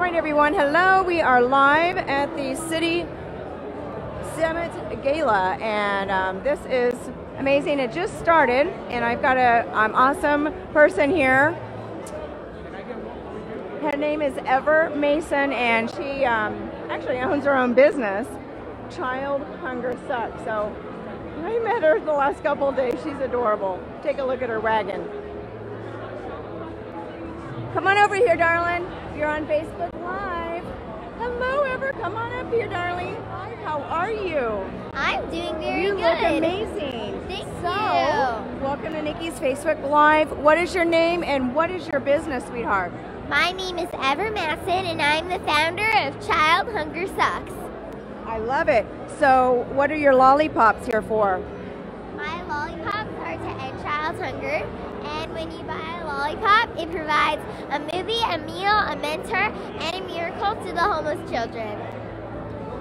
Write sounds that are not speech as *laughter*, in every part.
right, everyone. Hello. We are live at the City Summit Gala, and um, this is amazing. It just started, and I've got a um, awesome person here. Her name is Ever Mason, and she um, actually owns her own business. Child Hunger Sucks. So I met her the last couple days. She's adorable. Take a look at her wagon. Come on over here, darling. You're on Facebook Live. Hello, Ever. Come on up here, darling. Hi, how are you? I'm doing very you good. look amazing. Thank so, you. welcome to Nikki's Facebook Live. What is your name and what is your business, sweetheart? My name is Ever Mason, and I'm the founder of Child Hunger Sucks. I love it. So, what are your lollipops here for? My lollipops are to end child hunger, when you buy a lollipop, it provides a movie, a meal, a mentor, and a miracle to the homeless children.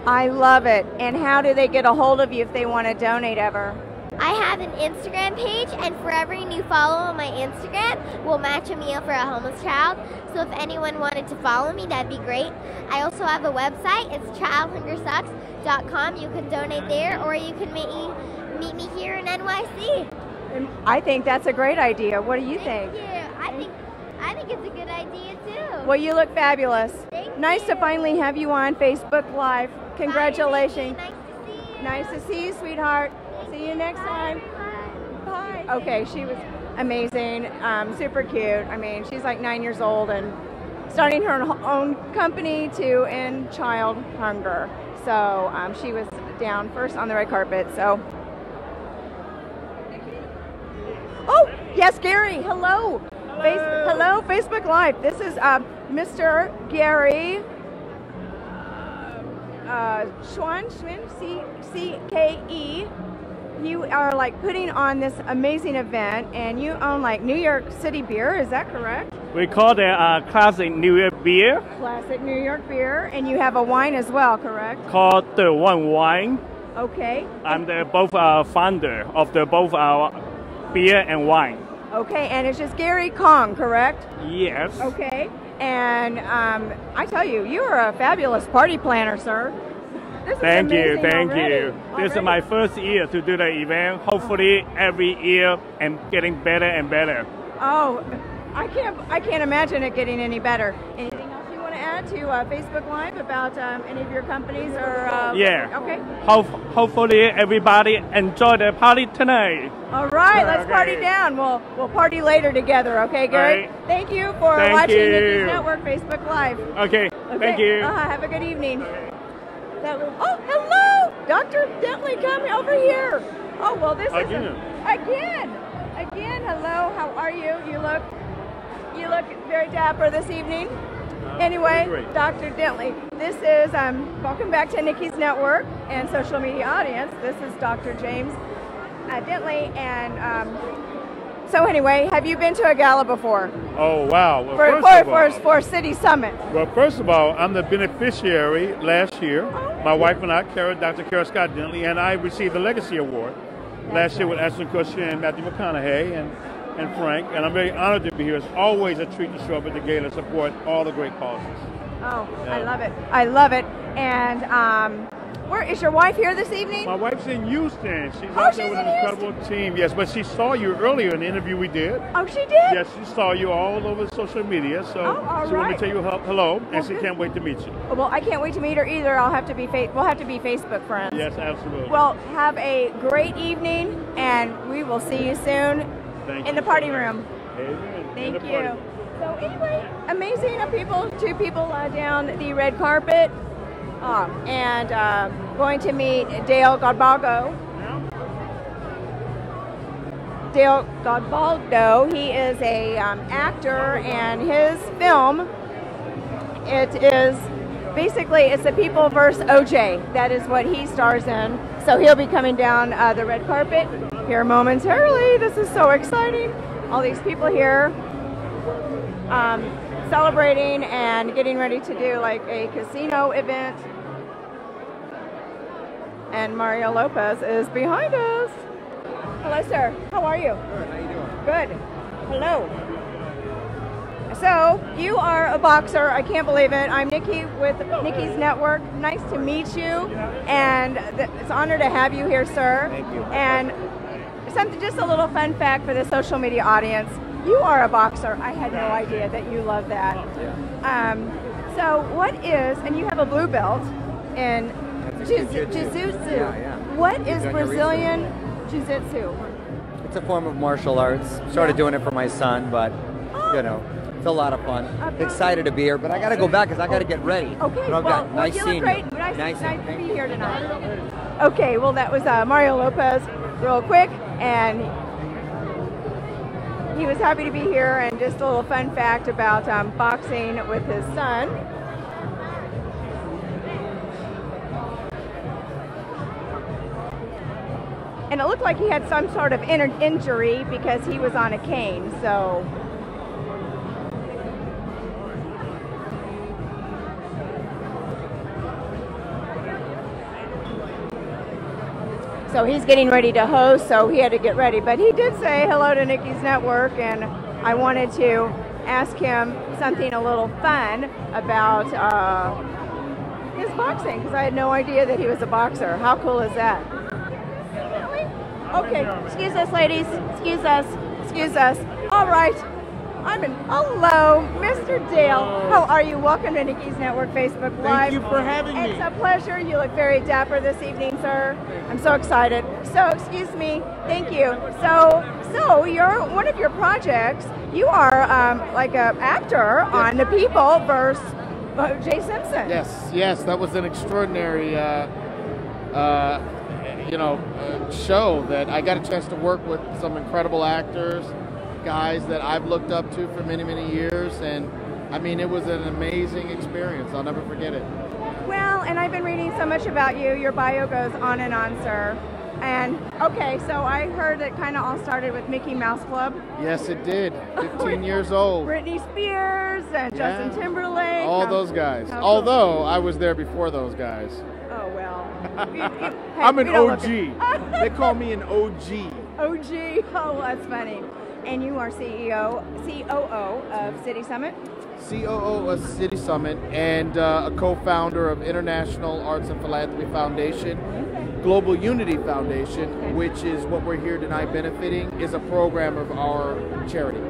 I love it. And how do they get a hold of you if they want to donate ever? I have an Instagram page, and for every new follow on my Instagram, we'll match a meal for a homeless child. So if anyone wanted to follow me, that'd be great. I also have a website. It's childhungersucks.com. You can donate there, or you can meet me, meet me here in NYC. I think that's a great idea. What do you think? You. I think I think it's a good idea too. Well, you look fabulous. Thank nice to finally have you on Facebook Live. Congratulations. Nikki. Nice to see you. Nice to see you, sweetheart. See you next Bye. time. Bye. Bye. Okay, she was amazing, um, super cute. I mean, she's like nine years old and starting her own company to end child hunger. So um, she was down first on the red carpet. So, oh yes, Gary. Hello. Face- hello, Facebook Live. This is Mr. Gary uh, Schwan, Schwinn, C C K E. You are like putting on this amazing event, and you own like New York City beer. Is that correct? We call it uh, classic New York beer Classic New York beer, and you have a wine as well, correct? called the One Wine. Okay. I'm the both uh, founder of the both uh, beer and wine. Okay, and it's just Gary Kong, correct? Yes. Okay. And um, I tell you, you are a fabulous party planner, sir. This is Thank you, thank already. you. This is my first year to do the event. Hopefully, every year and getting better and better. Oh, I can't. I can't imagine it getting any better. Anything add to uh, Facebook Live about um, any of your companies or? Uh, Yeah. Okay. Hope, hopefully, everybody enjoy the party tonight. All right. Let's Okay. party down. We'll we'll party later together. Okay, Gary. Right. Thank you for Thank watching you. Nikki's Network Facebook Live. Okay. Okay. Thank you. Uh, have a good evening. That was, oh, hello, Dr. Dentley, come over here. Oh, well, this Again. is a, again, again. Hello, how are you? You look, you look very dapper this evening. Anyway. Dr. Dentley, this is um, welcome back to Nikki's Network and social media audience. This is Dr. James uh, Dentley, and um, so anyway, have you been to a gala before Oh wow! Well, for first, for, all, for, for City Summit? well, first of all, I'm the beneficiary last year. My wife and I, Kara, Dr. Kara Scott Dentley, and I received the Legacy Award last year with Ashton Kutcher and Matthew McConaughey and, and Frank. And I'm very honored to be here. It's always a treat to show up at the gala and support all the great causes. Oh, I love it. I love it. And um, where is your wife here this evening? My wife's in Houston. She's Oh, out she's there with an incredible team. Yes, but she saw you earlier in the interview we did. Oh, she did? Yes, she saw you all over social media. So Oh, all she wanted to tell you he- hello, Well, and she good. can't wait to meet you. Well, I can't wait to meet her either. I'll have to be we'll have to be Facebook friends. Yes, absolutely. Well, have a great evening, and we will see you soon Thank in you the party so room. Amen. Thank you. party. So anyway, amazing of people, two people uh, down the red carpet, um, and uh, going to meet Dale Godboldo. Dale Godboldo. He is a um, actor, and his film it is basically it's the People versus OJ. That is what he stars in. So he'll be coming down uh, the red carpet here momentarily. This is so exciting. All these people here um, celebrating and getting ready to do like a casino event. And Mario Lopez is behind us. Hello, sir. How are you? Good. How you doing? Good. Hello. So you are a boxer. I can't believe it. I'm Nikki with Nikki's Network. Nice to meet you, and it's an honor to have you here, sir. Thank you. And something, just a little fun fact for the social media audience. You are a boxer. I had no idea that you love that. Um, so what is, and you have a blue belt in jiu- jiu-jitsu. Yeah, yeah. What is Brazilian jiu-jitsu? It's a form of martial arts. Started doing it for my son, but you know, it's a lot of fun. Okay. Excited to be here, but I got to go back because I got to get ready. Okay, well, got- well, nice you look great. you. Nice, nice, seeing to be you. here tonight. Okay, well, that was uh, Mario Lopez, real quick, and he was happy to be here. And just a little fun fact about um, boxing with his son. And it looked like he had some sort of in- injury because he was on a cane. So So he's getting ready to host, so he had to get ready. But he did say hello to Nikki's Network, and I wanted to ask him something a little fun about uh, his boxing because I had no idea that he was a boxer. How cool is that? Okay, excuse us, ladies. Excuse us. Excuse us. All right. I'm in. Hello, Mr. Dale. How are you? Welcome to Nikki's Network Facebook Live. Thank you for having me. It's a pleasure. You look very dapper this evening, sir. I'm so excited. So, excuse me. Thank you. So, so you're one of your projects. You are um, like an actor on The People versus uh, Jay Simpson. Yes, yes, that was an extraordinary, uh, uh, you know, uh, show that I got a chance to work with some incredible actors, guys that I've looked up to for many, many years, and I mean, it was an amazing experience. I'll never forget it. Well, and I've been reading so much about you. Your bio goes on and on, sir. And okay, so I heard it kind of all started with Mickey Mouse Club, Yes, it did. 15 years old. Britney Spears, and Yeah. Justin Timberlake. All How- those guys. cool. Although I was there before those guys. Oh well. *laughs* You- you- hey, I'm an OG. they call me an OG. *laughs* OG. Oh, that's funny. And you are CEO, COO of City Summit. COO of City Summit and uh, a co-founder of International Arts and Philanthropy Foundation, Global Unity Foundation, which is what we're here tonight benefiting, is a program of our charity.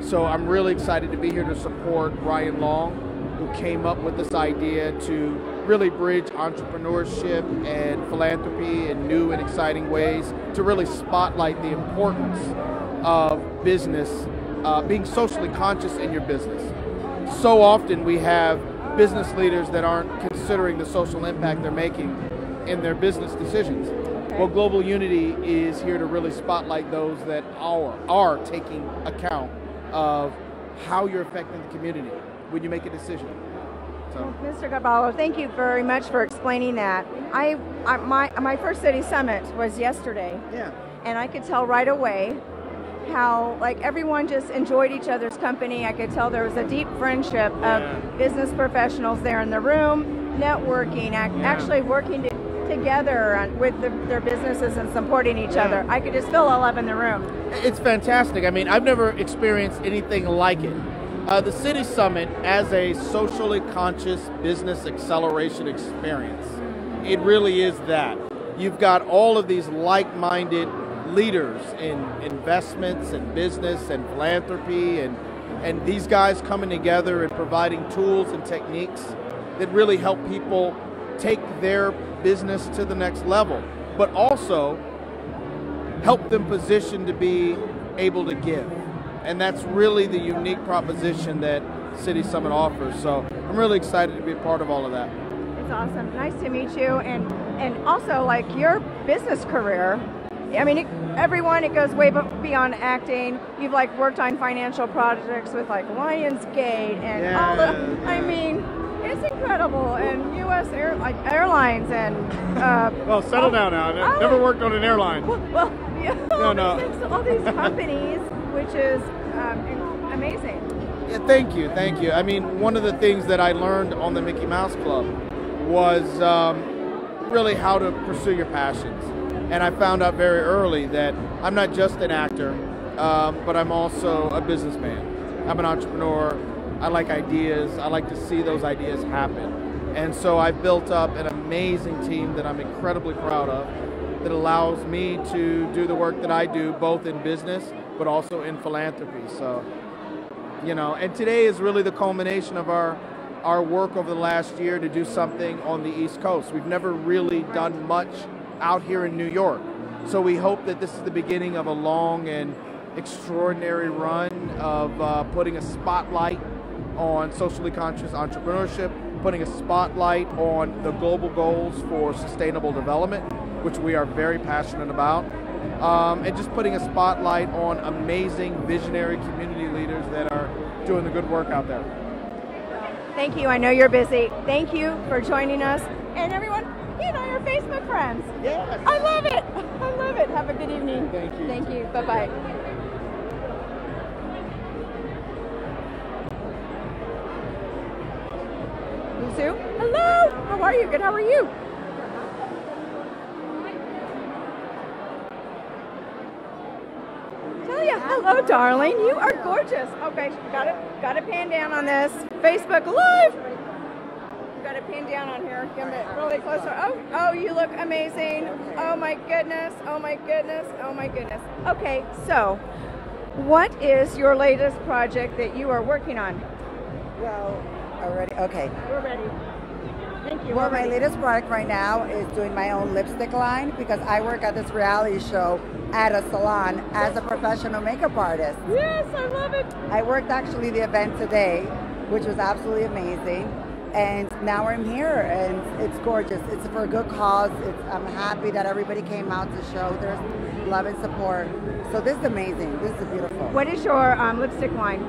So I'm really excited to be here to support Ryan Long, who came up with this idea to really bridge entrepreneurship and philanthropy in new and exciting ways to really spotlight the importance of business, uh, being socially conscious in your business so often we have business leaders that aren't considering the social impact they're making in their business decisions. Well, Global Unity is here to really spotlight those that are are taking account of how you're affecting the community when you make a decision. So, Mr. Gaballo, thank you very much for explaining that. I, I my my first city summit was yesterday, yeah. and I could tell right away how like everyone just enjoyed each other's company. I could tell there was a deep friendship Yeah. of business professionals there in the room, networking, ac- Yeah. actually working to, together on, with the, their businesses and supporting each Yeah. other. I could just feel all love in the room. It's fantastic. I mean, I've never experienced anything like it. Uh, the City Summit as a socially conscious business acceleration experience. It really is that. You've got all of these like minded leaders in investments and business and philanthropy, and, and these guys coming together and providing tools and techniques that really help people take their business to the next level, but also help them position to be able to give. And that's really the unique proposition that City Summit offers. So I'm really excited to be a part of all of that. It's awesome. Nice to meet you, and and also like your business career. I mean, it, everyone it goes way beyond acting. You've like worked on financial projects with like Lionsgate and all the. Yeah, I mean, it's incredible, and U.S. Air, like airlines and. Uh, Well, settle all- down now. all- Never worked on an airline. Well, well yeah, no. things- all these companies, which is um, amazing. Yeah, thank you, thank you. I mean, one of the things that I learned on the Mickey Mouse Club was um, really how to pursue your passions. And I found out very early that I'm not just an actor, um, but I'm also a businessman. I'm an entrepreneur. I like ideas. I like to see those ideas happen. And so I built up an amazing team that I'm incredibly proud of that allows me to do the work that I do both in business but also in philanthropy. So, you know, and today is really the culmination of our our work over the last year to do something on the East Coast. We've never really done much out here in New York. So we hope that this is the beginning of a long and extraordinary run of uh, putting a spotlight on socially conscious entrepreneurship, putting a spotlight on the global goals for sustainable development, which we are very passionate about, um, and just putting a spotlight on amazing visionary community leaders that are doing the good work out there. Thank you. I know you're busy. Thank you for joining us. And everyone, you and I are Facebook friends. Yes. I love it. *laughs* I love it. Have a good evening. Thank you. Thank you. Bye bye. Sue? Hello. How are you? Good. How are you? Hello, darling. You are gorgeous. Okay, got it. Got to pan down on this. Facebook Live. Got to pin down on here. Get it really closer. Oh, oh, you look amazing. Oh my goodness. Oh my goodness. Oh my goodness. Okay, so what is your latest project that you are working on? Well, already, okay. We're ready. Thank you. Well, We're my ready. latest product right now is doing my own lipstick line because I work at this reality show at a salon as a professional makeup artist. Yes, I love it. I worked actually the event today, which was absolutely amazing. And now I'm here and it's gorgeous. It's for a good cause. It's, I'm happy that everybody came out to show their love and support. So this is amazing. This is beautiful. What is your um, lipstick line?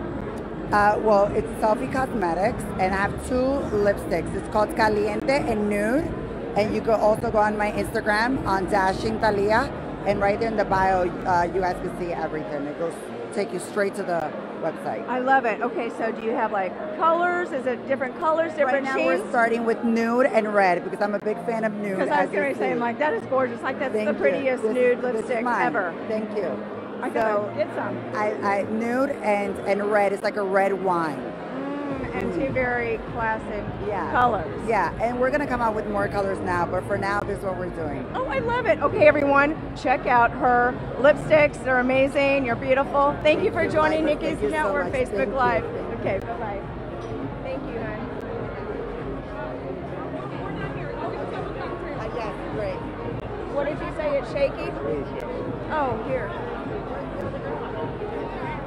Uh, well, it's Selfie Cosmetics, and I have two lipsticks. It's called Caliente and Nude, and you can also go on my Instagram on Dashing Thalia, and right there in the bio, uh, you guys can see everything. It goes take you straight to the website. I love it. Okay, so do you have like colors? Is it different colors, Right different now, shades? we're starting with nude and red because I'm a big fan of nude. Because I was going to say. I'm like, that is gorgeous. Like, that's Thank the prettiest This- nude this lipstick ever. Thank you. I so get some. I, I nude and and red. It's like a red wine. And two very classic Yeah. colors. Yeah, and we're gonna come out with more colors now, but for now, this is what we're doing. Oh, I love it. Okay, everyone, check out her lipsticks. They're amazing. You're beautiful. Thank, you for you. joining Likewise. Nikki's you so Network. Facebook Thank. Live. You. Okay, bye bye. Thank you. Uh, yes, great. What did you say? It's shaky? Oh, here.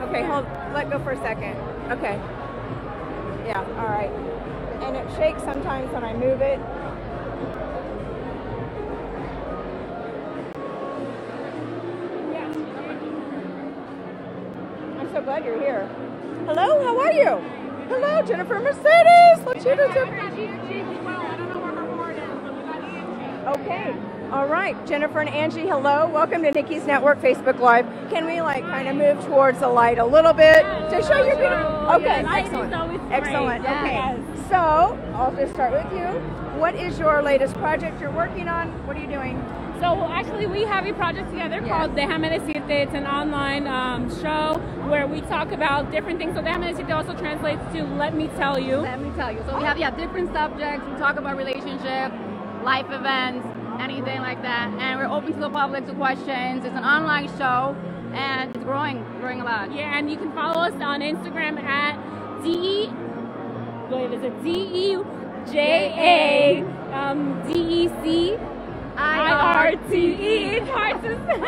Okay, hold. Let go for a second. Okay. Yeah. All right. And it shakes sometimes when I move it. I'm so glad you're here. Hello, how are you? Hello, Jennifer Mercedes. Let's shoot Okay. All right, Jennifer and Angie, hello. Welcome to Nikki's Network Facebook Live. Can we like kind of move towards the light a little bit to show your beautiful? Okay, excellent. Excellent. Okay. So I'll just start with you. What is your latest project you're working on? What are you doing? So actually, we have a project together called Déjame Decirte. It's an online um, show where we talk about different things. So Déjame Decirte also translates to Let Me Tell You. Let me tell you. So we have yeah different subjects. We talk about relationship, life events, anything like that, and we're open to the public to questions. It's an online show, and it's growing, growing a lot. Yeah, and you can follow us on Instagram at D. Wait, is it D E J A um, D E C I R T E? It's hard to say.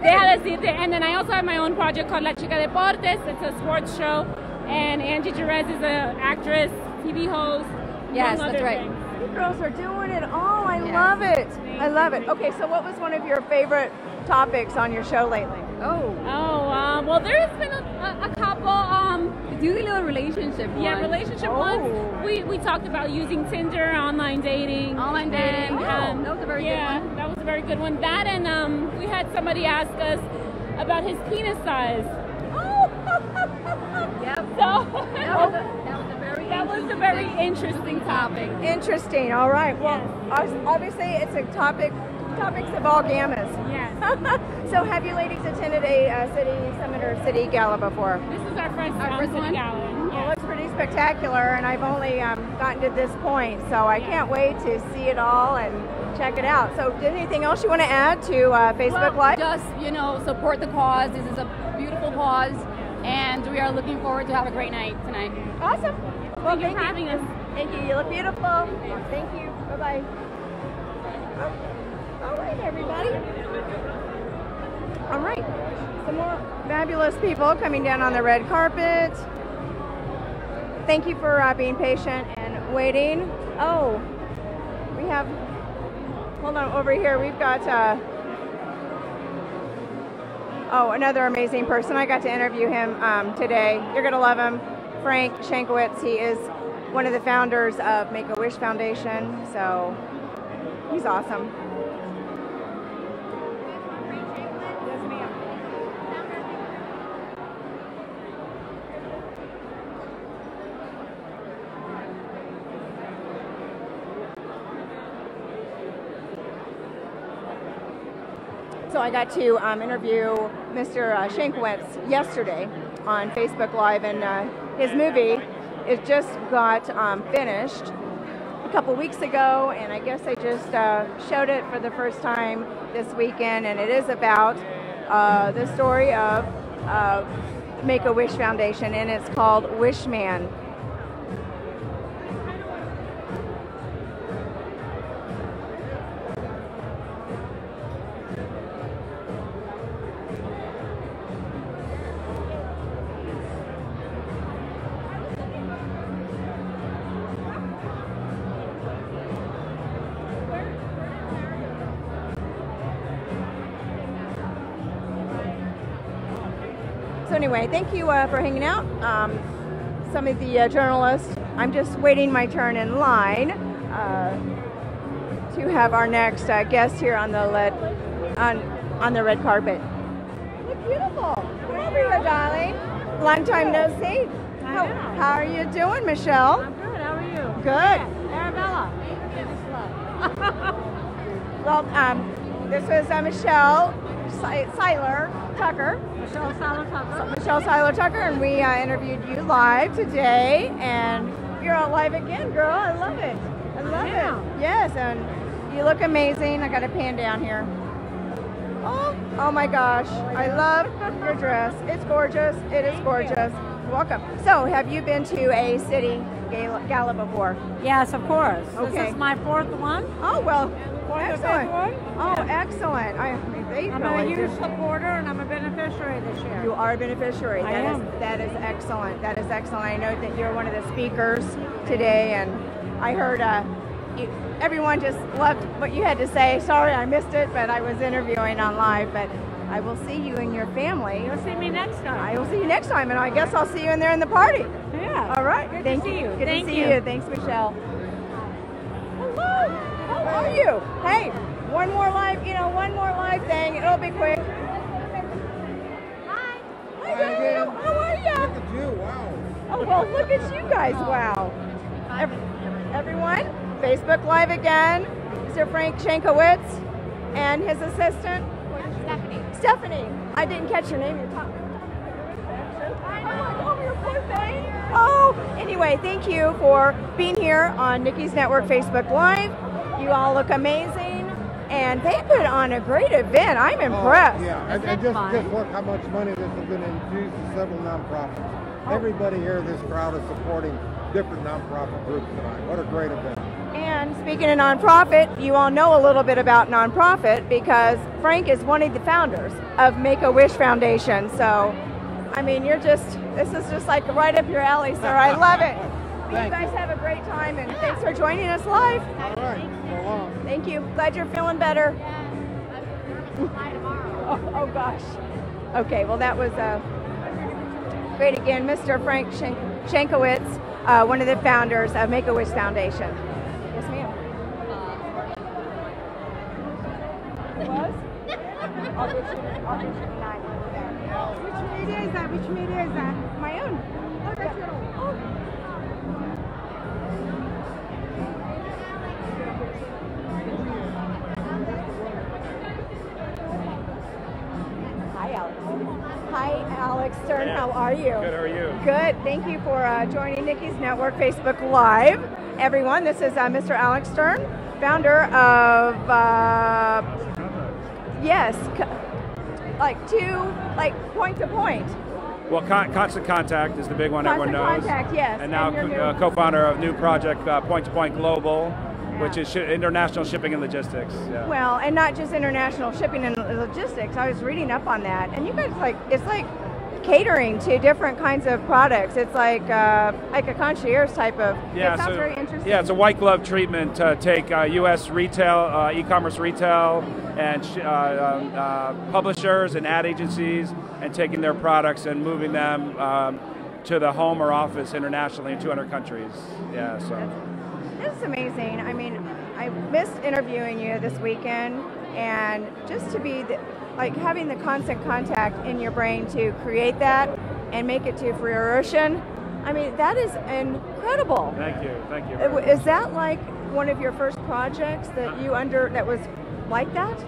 Déjame decirte. And then I also have my own project called La Chica Deportes. It's a sports show, and Angie Jerez is an actress, TV host. Yes, that's right. things. You girls are doing it all. I love it. I love it. Okay, so what was one of your favorite topics on your show lately? Oh, Oh, um, well, there's been a, a, a couple. Um, do the little relationship Yeah, one. relationship Oh. ones. We we talked about using Tinder, online dating. Online dating. And, Oh, that was a very good yeah, one. that was a very good one. That and um, we had somebody ask us about his penis size. Oh. *laughs* yep. So That was a, a very that was a very interesting topic. Interesting. All right. Well, obs- obviously it's a topic. Topics of all gammas. Yes. *laughs* so, have you ladies attended a uh, city summit or city gala before? This is our first, Our first city one? gala. Well, Yeah. looks pretty spectacular, and I've only um, gotten to this point, so I can't wait to see it all and check it out. So, did anything else you want to add to uh, Facebook Well, Live? Just you know, support the cause. This is a beautiful cause, and we are looking forward to have a great night tonight. Awesome. Well, Thank you for having us. Thank you. You look beautiful. Thank you. Bye bye. All right, everybody. All right. Some more fabulous people coming down on the red carpet. Thank you for uh, being patient and waiting. Oh, we have. Hold on, over here we've got. Uh, oh, another amazing person. I got to interview him um, today. You're gonna love him, Frank Shankwitz. He is one of the founders of Make a Wish Foundation. So he's awesome. I got to um, interview Mr. Uh, Shankwitz yesterday on Facebook Live, and uh, his movie it just got um, finished a couple weeks ago, and I guess I just uh, showed it for the first time this weekend, and it is about uh, the story of Make a Wish Foundation, and it's called Wishman. So anyway, thank you uh, for hanging out. Um, some of the uh, journalists, I'm just waiting my turn in line uh, to have our next uh, guest here on the lead, on on the red carpet. Look beautiful. Come over here, darling. Long time no see. How, how are you doing, Michelle? I'm good. How are you? Good. Arabella. *laughs* Well, um, this was uh, Michelle Seiler Tucker. Michelle Seiler Tucker. Michelle Tucker, and we uh, interviewed you live today, and you're on live again, girl. I love it. I love it. Yes, and you look amazing. I got a pan down here. Oh, oh my gosh. I love your dress. It's gorgeous. It is gorgeous. Welcome. So, have you been to a city gala, gala before? Yes, of course. Okay. This is my fourth one. Oh, well, Excellent. Oh, excellent. I, they I'm a huge supporter and I'm a beneficiary this year. You are a beneficiary. I That is am. that is excellent. That is excellent. I know that you're one of the speakers today, and I heard uh, you, everyone just loved what you had to say. Sorry, I missed it, but I was interviewing on live. But I will see you and your family. You'll see me next time. I will see you next time, and I guess I'll see you in there in the party. Yeah. All right. Good to Thank see you. Good Thank to see you. you. Thanks, Michelle. Hello. How are you? Hey, one more live. You know, one more live thing. It'll be quick. Hi. Hi, Daniel. How are you? Look at you. Wow. Oh well, look at you guys. Wow. Ev- everyone, Facebook Live again. Mr. Frank Shankwitz and his assistant Stephanie. Stephanie. I didn't catch your name. Oh, you're talking. Oh, your poor thing. Oh, anyway, thank you for being here on Nikki's Network Facebook Live. You all look amazing, and they put on a great event. I'm oh, impressed. Oh, yeah, and, and just, just look how much money this has been infused to several nonprofits. Oh. Everybody here, in this crowd is supporting different nonprofit groups tonight. What a great event. And speaking of nonprofit, you all know a little bit about nonprofit because Frank is one of the founders of Make a Wish Foundation. So, I mean, you're just, this is just like right up your alley, sir. I love it. *laughs* But you Thank guys have a great time and thanks for joining us live. All right. Thank you. Glad you're feeling better. *laughs* Oh, oh gosh. Okay, well, that was uh, great again. Mr. Frank Shank- Shankwitz, uh, one of the founders of Make a Wish Foundation. Yes, ma'am. Was? *laughs* I'll get you, I'll get you tonight. Which media is that? Which media is that? Alex Stern, how are you? Good, how are you? Good. Thank you for uh, joining Nikki's Network Facebook Live. Everyone, this is uh, Mr. Alex Stern, founder of, uh, yes, like two, like point to point. Well, Con- Constant Contact is the big one Constant everyone knows. Contact, yes, And now and uh, co-founder of new project uh, Point to Point Global, which is international shipping and logistics. Yeah. Well, and not just international shipping and logistics. I was reading up on that, and you guys like it's like catering to different kinds of products. It's like uh, like a concierge type of. yeah, it sounds so- very interesting. Yeah, it's a white glove treatment to take uh, U.S. retail, uh, e-commerce retail, and sh- uh, um, uh, publishers and ad agencies, and taking their products and moving them um, to the home or office internationally in 200 countries. Yeah, so. This is amazing. I mean, I missed interviewing you this weekend, and just to be the, like having the constant contact in your brain to create that and make it to fruition. I mean, that is incredible. Thank you, thank you. Is that like one of your first projects that you under that was like that?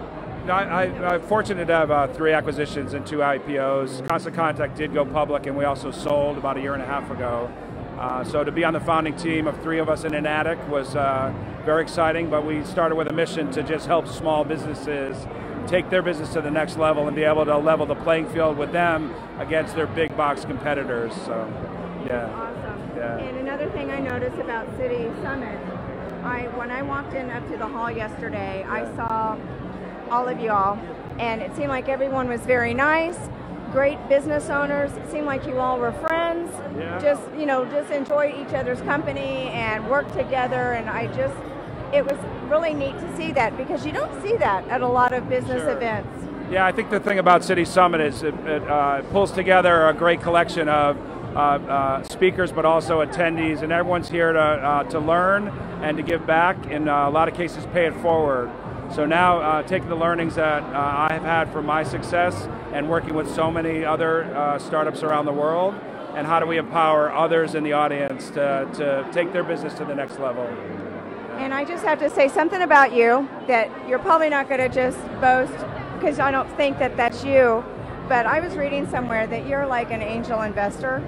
No, I, I, I'm fortunate to have uh, three acquisitions and two IPOs. Constant Contact did go public, and we also sold about a year and a half ago. Uh, so to be on the founding team of three of us in an attic was uh, very exciting. But we started with a mission to just help small businesses take their business to the next level and be able to level the playing field with them against their big box competitors. So, yeah. Awesome. Yeah. And another thing I noticed about City Summit, I when I walked in up to the hall yesterday, I saw all of you all, and it seemed like everyone was very nice, great business owners. It seemed like you all were friends. Yeah. Just you know, just enjoyed each other's company and worked together. And I just, it was really neat to see that because you don't see that at a lot of business Sure. events. Yeah, I think the thing about City Summit is it, it uh, pulls together a great collection of uh, uh, speakers, but also attendees, and everyone's here to uh, to learn and to give back. In uh, a lot of cases, pay it forward. So now, uh, taking the learnings that uh, I have had from my success and working with so many other uh, startups around the world, and how do we empower others in the audience to, to take their business to the next level? And I just have to say something about you that you're probably not going to just boast because I don't think that that's you. But I was reading somewhere that you're like an angel investor.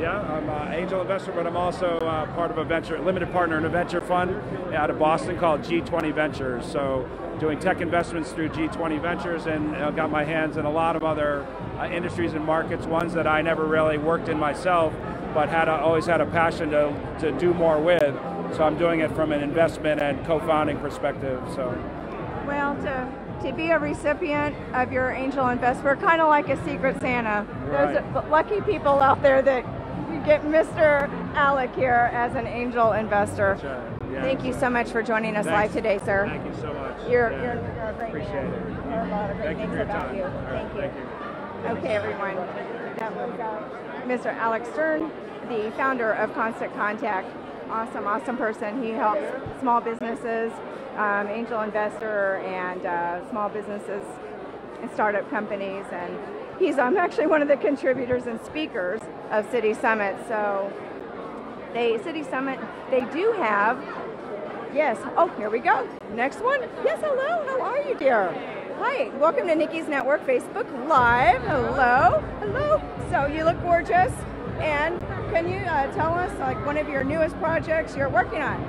Yeah, I'm an angel investor, but I'm also uh, part of a venture, limited partner in a venture fund out of Boston called G20 Ventures. So, doing tech investments through G20 Ventures, and uh, got my hands in a lot of other uh, industries and markets, ones that I never really worked in myself, but had a, always had a passion to, to do more with. So, I'm doing it from an investment and co-founding perspective. So, Well, to to be a recipient of your angel investor, kind of like a secret Santa. There's lucky people out there that get Mr. Alec here as an angel investor. Right, yeah. Thank you so much for joining us Thanks. live today, sir. Thank you so much. You're, Yeah. you're, you're a great Appreciate man. it. There are a lot of great Thank things for your about time. you. Thank you. thank you. Okay, everyone. That was uh, Mr. Alex Stern, the founder of Constant Contact. Awesome, awesome person. He helps small businesses, um, angel investor, and uh, small businesses and startup companies. And he's um, actually one of the contributors and speakers of City Summit. So, they City Summit, they do have Yes. Oh, here we go. Next one. Yes, hello. How are you, dear? Hi. Welcome to Nikki's Network Facebook Live. Hello. Hello. So you look gorgeous. And can you uh, tell us like one of your newest projects you're working on?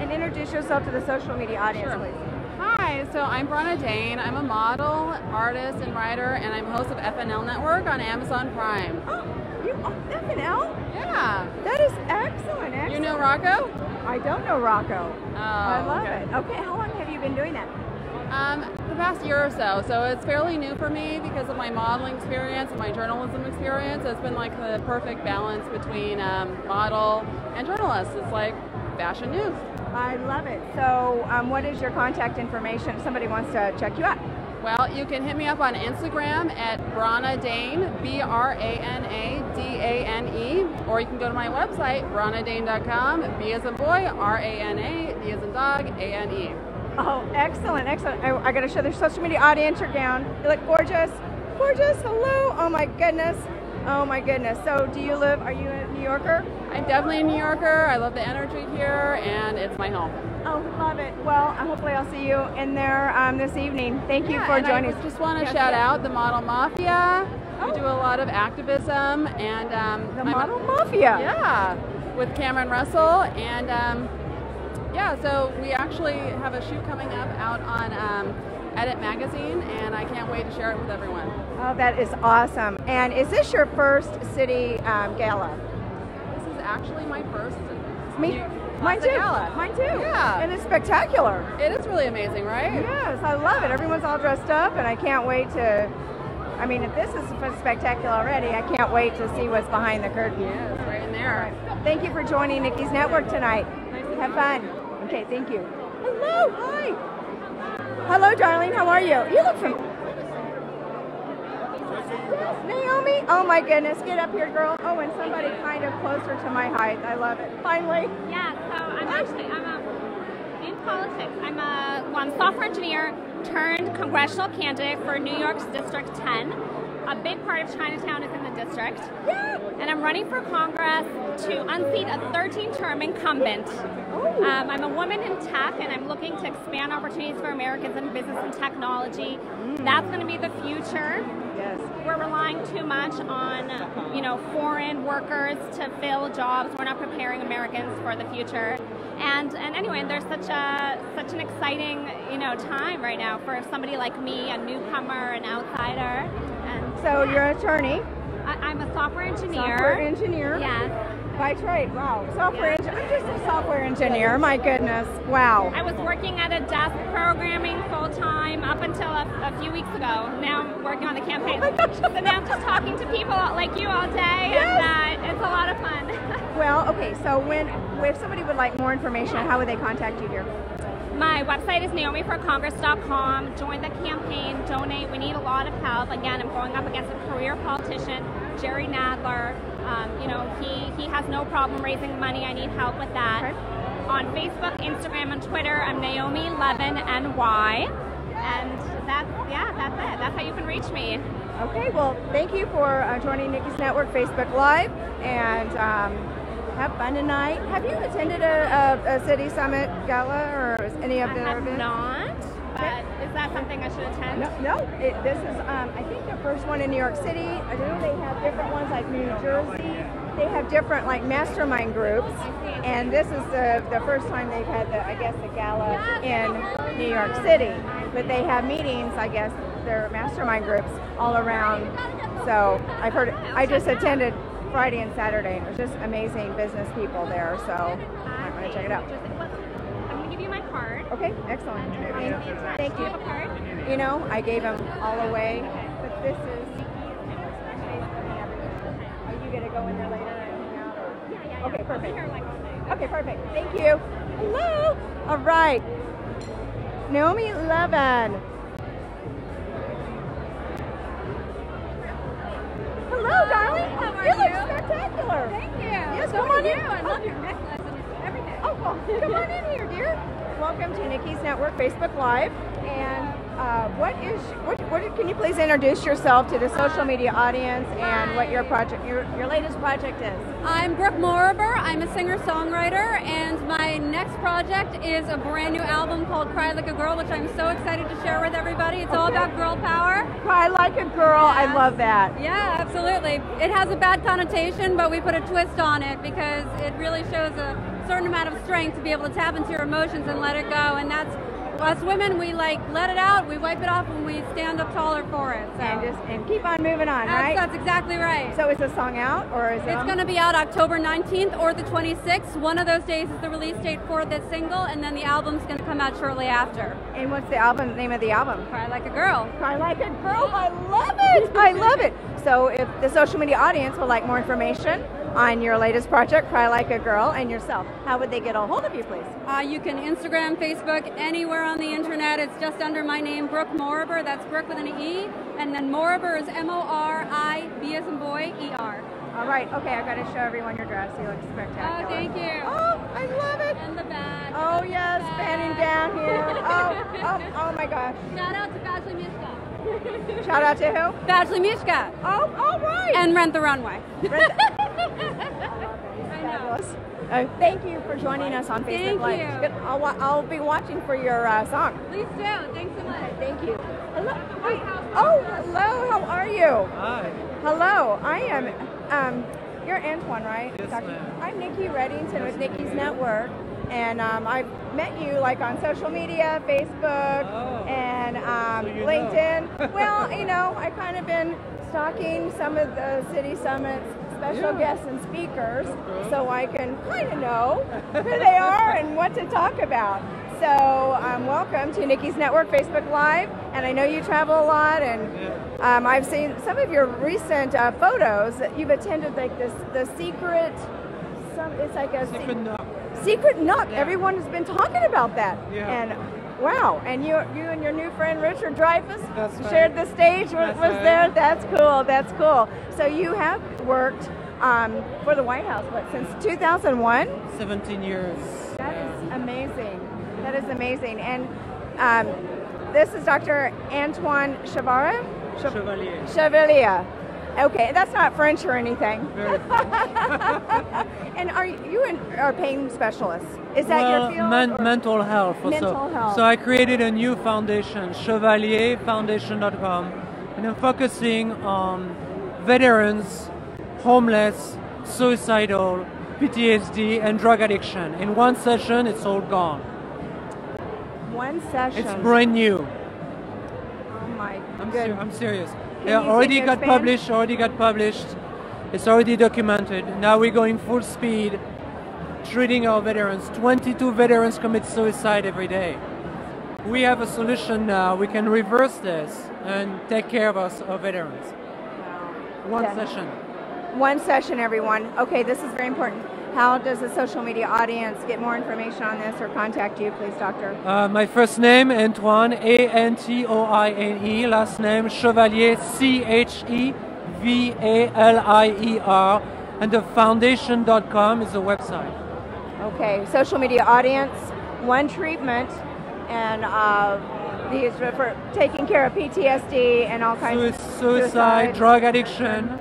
And introduce yourself to the social media audience, Sure. please. Hi, so I'm Brana Dane. I'm a model, artist, and writer, and I'm host of FNL Network on Amazon Prime. Oh, you oh, FNL? Yeah. That is excellent. excellent. You know Rocco? I don't know Rocco. Oh, I love okay. it. Okay, how long have you been doing that? Um, the past year or so, so it's fairly new for me because of my modeling experience and my journalism experience. It's been like the perfect balance between um, model and journalist. It's like fashion news. I love it. So, um, what is your contact information if somebody wants to check you out? Well, you can hit me up on Instagram at Brana Dane, B R A N A D A N E, or you can go to my website, branadane.com, B as in boy, R A N A, D as in dog, A N E. Oh, excellent, excellent. I, I got to show the social media audience your gown. You look gorgeous. Gorgeous. Hello. Oh, my goodness. Oh, my goodness. So, do you live, are you a New Yorker? I'm definitely a New Yorker. I love the energy here, and it's my home. Oh, love it. Well, hopefully I'll see you in there um, this evening. Thank you for joining I us. just want to Yes, shout yes. out the Model Mafia. We do a lot of activism and um, The I'm a- Model Mafia. Yeah, with Cameron Russell and um, yeah, so we actually have a shoot coming up out on um, Edit Magazine, and I can't wait to share it with everyone. Oh, that is awesome. And is this your first city um, gala? This is actually my first. Me, mine too. Gala. Mine too. Yeah. And it's spectacular. It is really amazing, right? Yes, I love it. Everyone's all dressed up, and I can't wait to. I mean, if this is spectacular already, I can't wait to see what's behind the curtain. Yes, right in there. Thank you for joining Nikki's Network tonight. Have fun. Okay, thank you. Hello, hi. Hello, darling. How are you? You look from. Naomi? Oh my goodness, get up here, girl. Oh, and somebody kind of closer to my height. I love it. Finally. Yeah, so I'm actually I'm a, in politics. I'm a well, I'm a software engineer turned congressional candidate for New York's District 10. A big part of Chinatown is in the district. Yeah. And I'm running for Congress to unseat a 13-term incumbent. Um, I'm a woman in tech, and I'm looking to expand opportunities for Americans in business and technology. That's going to be the future. Yes. We're relying too much on, you know, foreign workers to fill jobs. We're not preparing Americans for the future. And and anyway, there's such a such an exciting, you know, time right now for somebody like me, a newcomer, an outsider. So you're an attorney, I, I'm a software engineer. software engineer. Yes. By trade. Wow. Software engineer. I'm just a software engineer. My goodness. Wow. I was working at a desk programming full time up until a, a few weeks ago. Now I'm working on the campaign. so now I'm just talking to people like you all day, and uh, it's a lot of fun. *laughs* Well, okay. So when if somebody would like more information, how would they contact you, dear? My website is naomiforcongress.com. Join the campaign, donate. We need a lot of help. Again, I'm going up against a career politician, Jerry Nadler. Um, you know, he, he has no problem raising money. I need help with that. On Facebook, Instagram, and Twitter, I'm Naomi Levin NY. And that's, yeah, that's it. That's how you can reach me. Okay. Well, thank you for uh, joining Nikki's Network Facebook Live, and um, have fun tonight. Have you attended a, a, a city summit gala or any of I have events? not, but is that something I should attend? No, no. It, this is, um, I think, the first one in New York City. I know they have different ones like New Jersey. They have different like mastermind groups, and this is the the first time they've had the, I guess, the gala in New York City. But they have meetings, I guess, their mastermind groups all around. So I've heard. I just attended Friday and Saturday, and it was just amazing business people there. So I'm gonna check it out. I'm going to give you my card. Okay, excellent. Thank, thank you you. have a card? You know, I gave them all away, but this is. Are you gonna go in there later and hang out? Or? Yeah, yeah, yeah. Okay, perfect. here like all day. Okay, perfect. Thank you. Hello. All right. Naomi Levin. Hello, darling. How are you? you? look spectacular. Thank you. Yes, so come on do in. you. I love your necklace and everything. Oh, well, come on in here, dear. Welcome to Nikki's Network Facebook Live. And uh, what is what, what? Can you please introduce yourself to the social media audience and what your project, your your latest project is? I'm Brooke Moriber. I'm a singer-songwriter, and my next project is a brand new album called "Cry Like a Girl," which I'm so excited to share with everybody. It's all about girl power. Cry like a girl. I love that. Yeah, absolutely. It has a bad connotation, but we put a twist on it because it really shows a certain amount of strength to be able to tap into your emotions and let it go. And that's us women. We like let it out. We wipe it off, and we stand up taller for it. So And just and keep on moving on, that's, right? that's exactly right. So is the song out or is it? It's going to be out October 19th or the 26th. One of those days is the release date for this single, and then the album's going to come out shortly after. And what's the album name of the album? Cry Like a Girl. Cry like a girl. I love it. I love it. So if the social media audience would like more information on your latest project, Cry Like a Girl, and yourself, how would they get a hold of you, please? Uh, you can Instagram, Facebook, anywhere on the internet. It's just under my name, Brooke Moriber. That's Brooke with an E. And then Moriber is M O R I B as in boy, E R. All right. Okay, I've got to show everyone your dress. You look spectacular. Oh, thank you. Oh, I love it. And the bag. Oh yes, fanning down here. *laughs* Oh, oh, oh my gosh. Shout out to Badgley Mischka. Shout out to who? Badgley Mischka. Oh, all right. And Rent the Runway. *laughs* Fabulous. Uh, thank you for joining us on Facebook Thank Live. you. I'll, wa- I'll be watching for your uh, song. Please do. Thanks so much. Thank you. Hello, Hello. Hi. Oh, hello. How are you? Hi. Hello. I am. Um, you're Antoine, right? Yes, ma'am. I'm Nikki Reddington with Nikki's Network, and um, I've met you like on social media, Facebook, and um, Oh. know. LinkedIn. *laughs* well, you know, I kind of been stalking some of the city summits. Special Yeah. guests and speakers, so I can kind of know who they are and what to talk about. So, um, welcome to Nikki's Network Facebook Live, and I know you travel a lot, and um, I've seen some of your recent uh, photos that you've attended, like this, the secret. Some, it's like a secret knock. Secret knock. Everyone has been talking about that, Yeah. and wow, and you, you and your new friend Richard Dreyfuss right. shared the stage. Was, That's was right. there? That's cool. That's cool. So you have worked um, for the White House, what since 2001? 17 years. That is amazing. That is amazing. And um, this is Dr. Antoine Chavara? Chev- Chevalier. Chevalier. Okay, that's not French or anything. *laughs* And are you an, are pain specialists? Is that well, your field? men- mental health. also. Mental health. So I created a new foundation, chevalierfoundation.com, and I'm focusing on veterans, homeless, suicidal, PTSD, and drug addiction. In one session, it's all gone. One session. It's brand new. Oh my I'm, ser- I'm serious. Yeah, already got expand? published. Already got published. It's already documented. Now we're going full speed, treating our veterans. 22 veterans commit suicide every day. We have a solution now. We can reverse this and take care of us, our veterans. One Yeah. session. One session, everyone. Okay, this is very important. How does the social media audience get more information on this or contact you, please, Doctor? Uh, my first name Antoine A N T O I N E. Last name Chevalier C H E V A L I E R. And the foundation.com is the website. Okay, social media audience, one treatment, and uh, these are for taking care of PTSD and all kinds Sui- of suicide, drug addiction,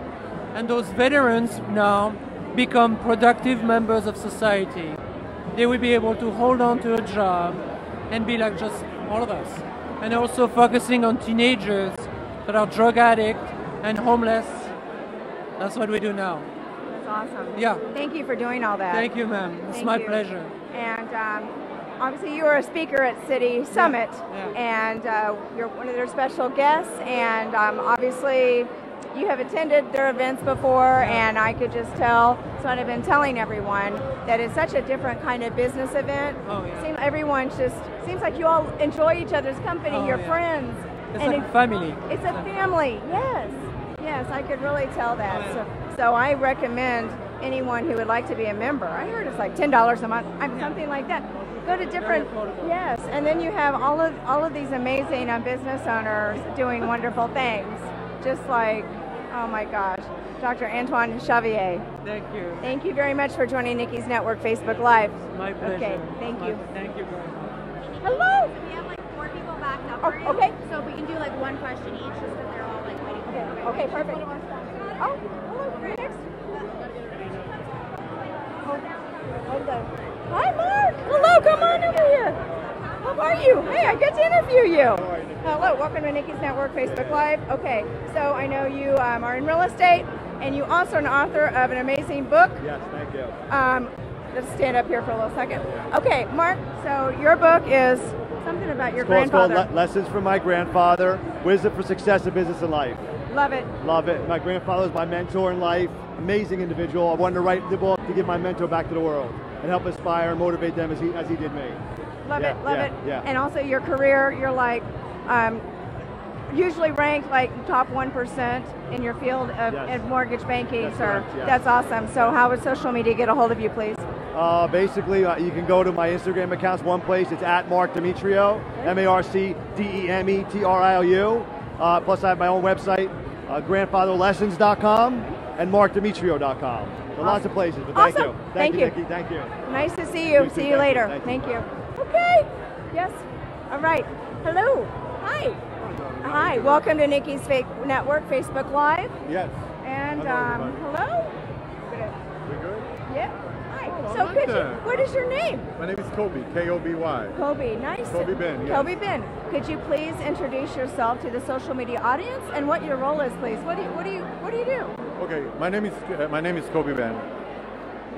and those veterans now become productive members of society. They will be able to hold on to a job and be like just all of us. And also focusing on teenagers that are drug addict and homeless. That's what we do now. That's awesome. Yeah. Thank you for doing all that. Thank you, ma'am. It's Thank my you. pleasure. And um, obviously, you were a speaker at City Summit, and uh, you're one of their special guests. And um, obviously, you have attended their events before, and I could just tell. So I've been telling everyone that it's such a different kind of business event. Oh, yeah. Seem everyone just seems like you all enjoy each other's company. Oh, you're yeah. friends. It's and like family. It's a family. Yes. Yes, I could really tell that. Oh, So, so I recommend anyone who would like to be a member. I heard it's like ten dollars a month. I'm something like that. Go to different. Yes, and then you have all of all of these amazing uh, business owners doing wonderful things. Just like, oh my gosh, Dr. Antoine Xavier. Thank you. Thank you very much for joining Nikki's Network Facebook Live. My pleasure. Okay, thank My- you. Thank you very much. Hello. We have like four people backed up Oh, already. okay. So if we can do like one question each, just because they're all like waiting. for Okay, okay, perfect. Oh, hello, next. Oh, hold on. Hi, Mark. Hello, come on over here. How are you? Hey, I get to interview you. Hello, welcome to Nikki's Network Facebook Live. Okay, so I know you um, are in real estate, and you also are an author of an amazing book. Yes, thank you. Um, let's stand up here for a little second. Okay, Mark. So your book is something about your It's called, it's called grandfather. Lessons from My Grandfather Wisdom for Success in Business and Life. Love it. Love it. My grandfather was my mentor in life. Amazing individual. I wanted to write the book to give my mentor back to the world and help inspire and motivate them as he, as he did me. Love Yeah, it, love yeah, it. yeah. And also your career, you're like um, usually ranked like top one percent in your field of, Yes. of mortgage banking, That's sir. correct, yes. That's awesome. So how would social media get a hold of you, please? Uh, basically, uh, you can go to my Instagram account's one place. It's at Mark Demetrio, M A R C D E M E T R I L U. Uh, plus, I have my own website, uh, grandfatherlessons.com and markdemetrio.com. So lots of places, but thank Awesome. you. Thank you, you. Nikki. Thank you. Nice to see you. You see Thank you you. later. Thank you. Thank you. Okay. Yes. All right. Hello. Hi. Hi. Welcome to Nikki's Fake Network Facebook Live. Yes. And Hello, um, hello. We good? Yeah. Hi. So could you, what is your name? My name is Koby, K-O-B-Y. Koby, nice. Koby Ben, yes. Koby Ben. Could you please introduce yourself to the social media audience and what your role is, please? What do you, what do you, what do you do? Okay, my name is uh, my name is Koby Ben.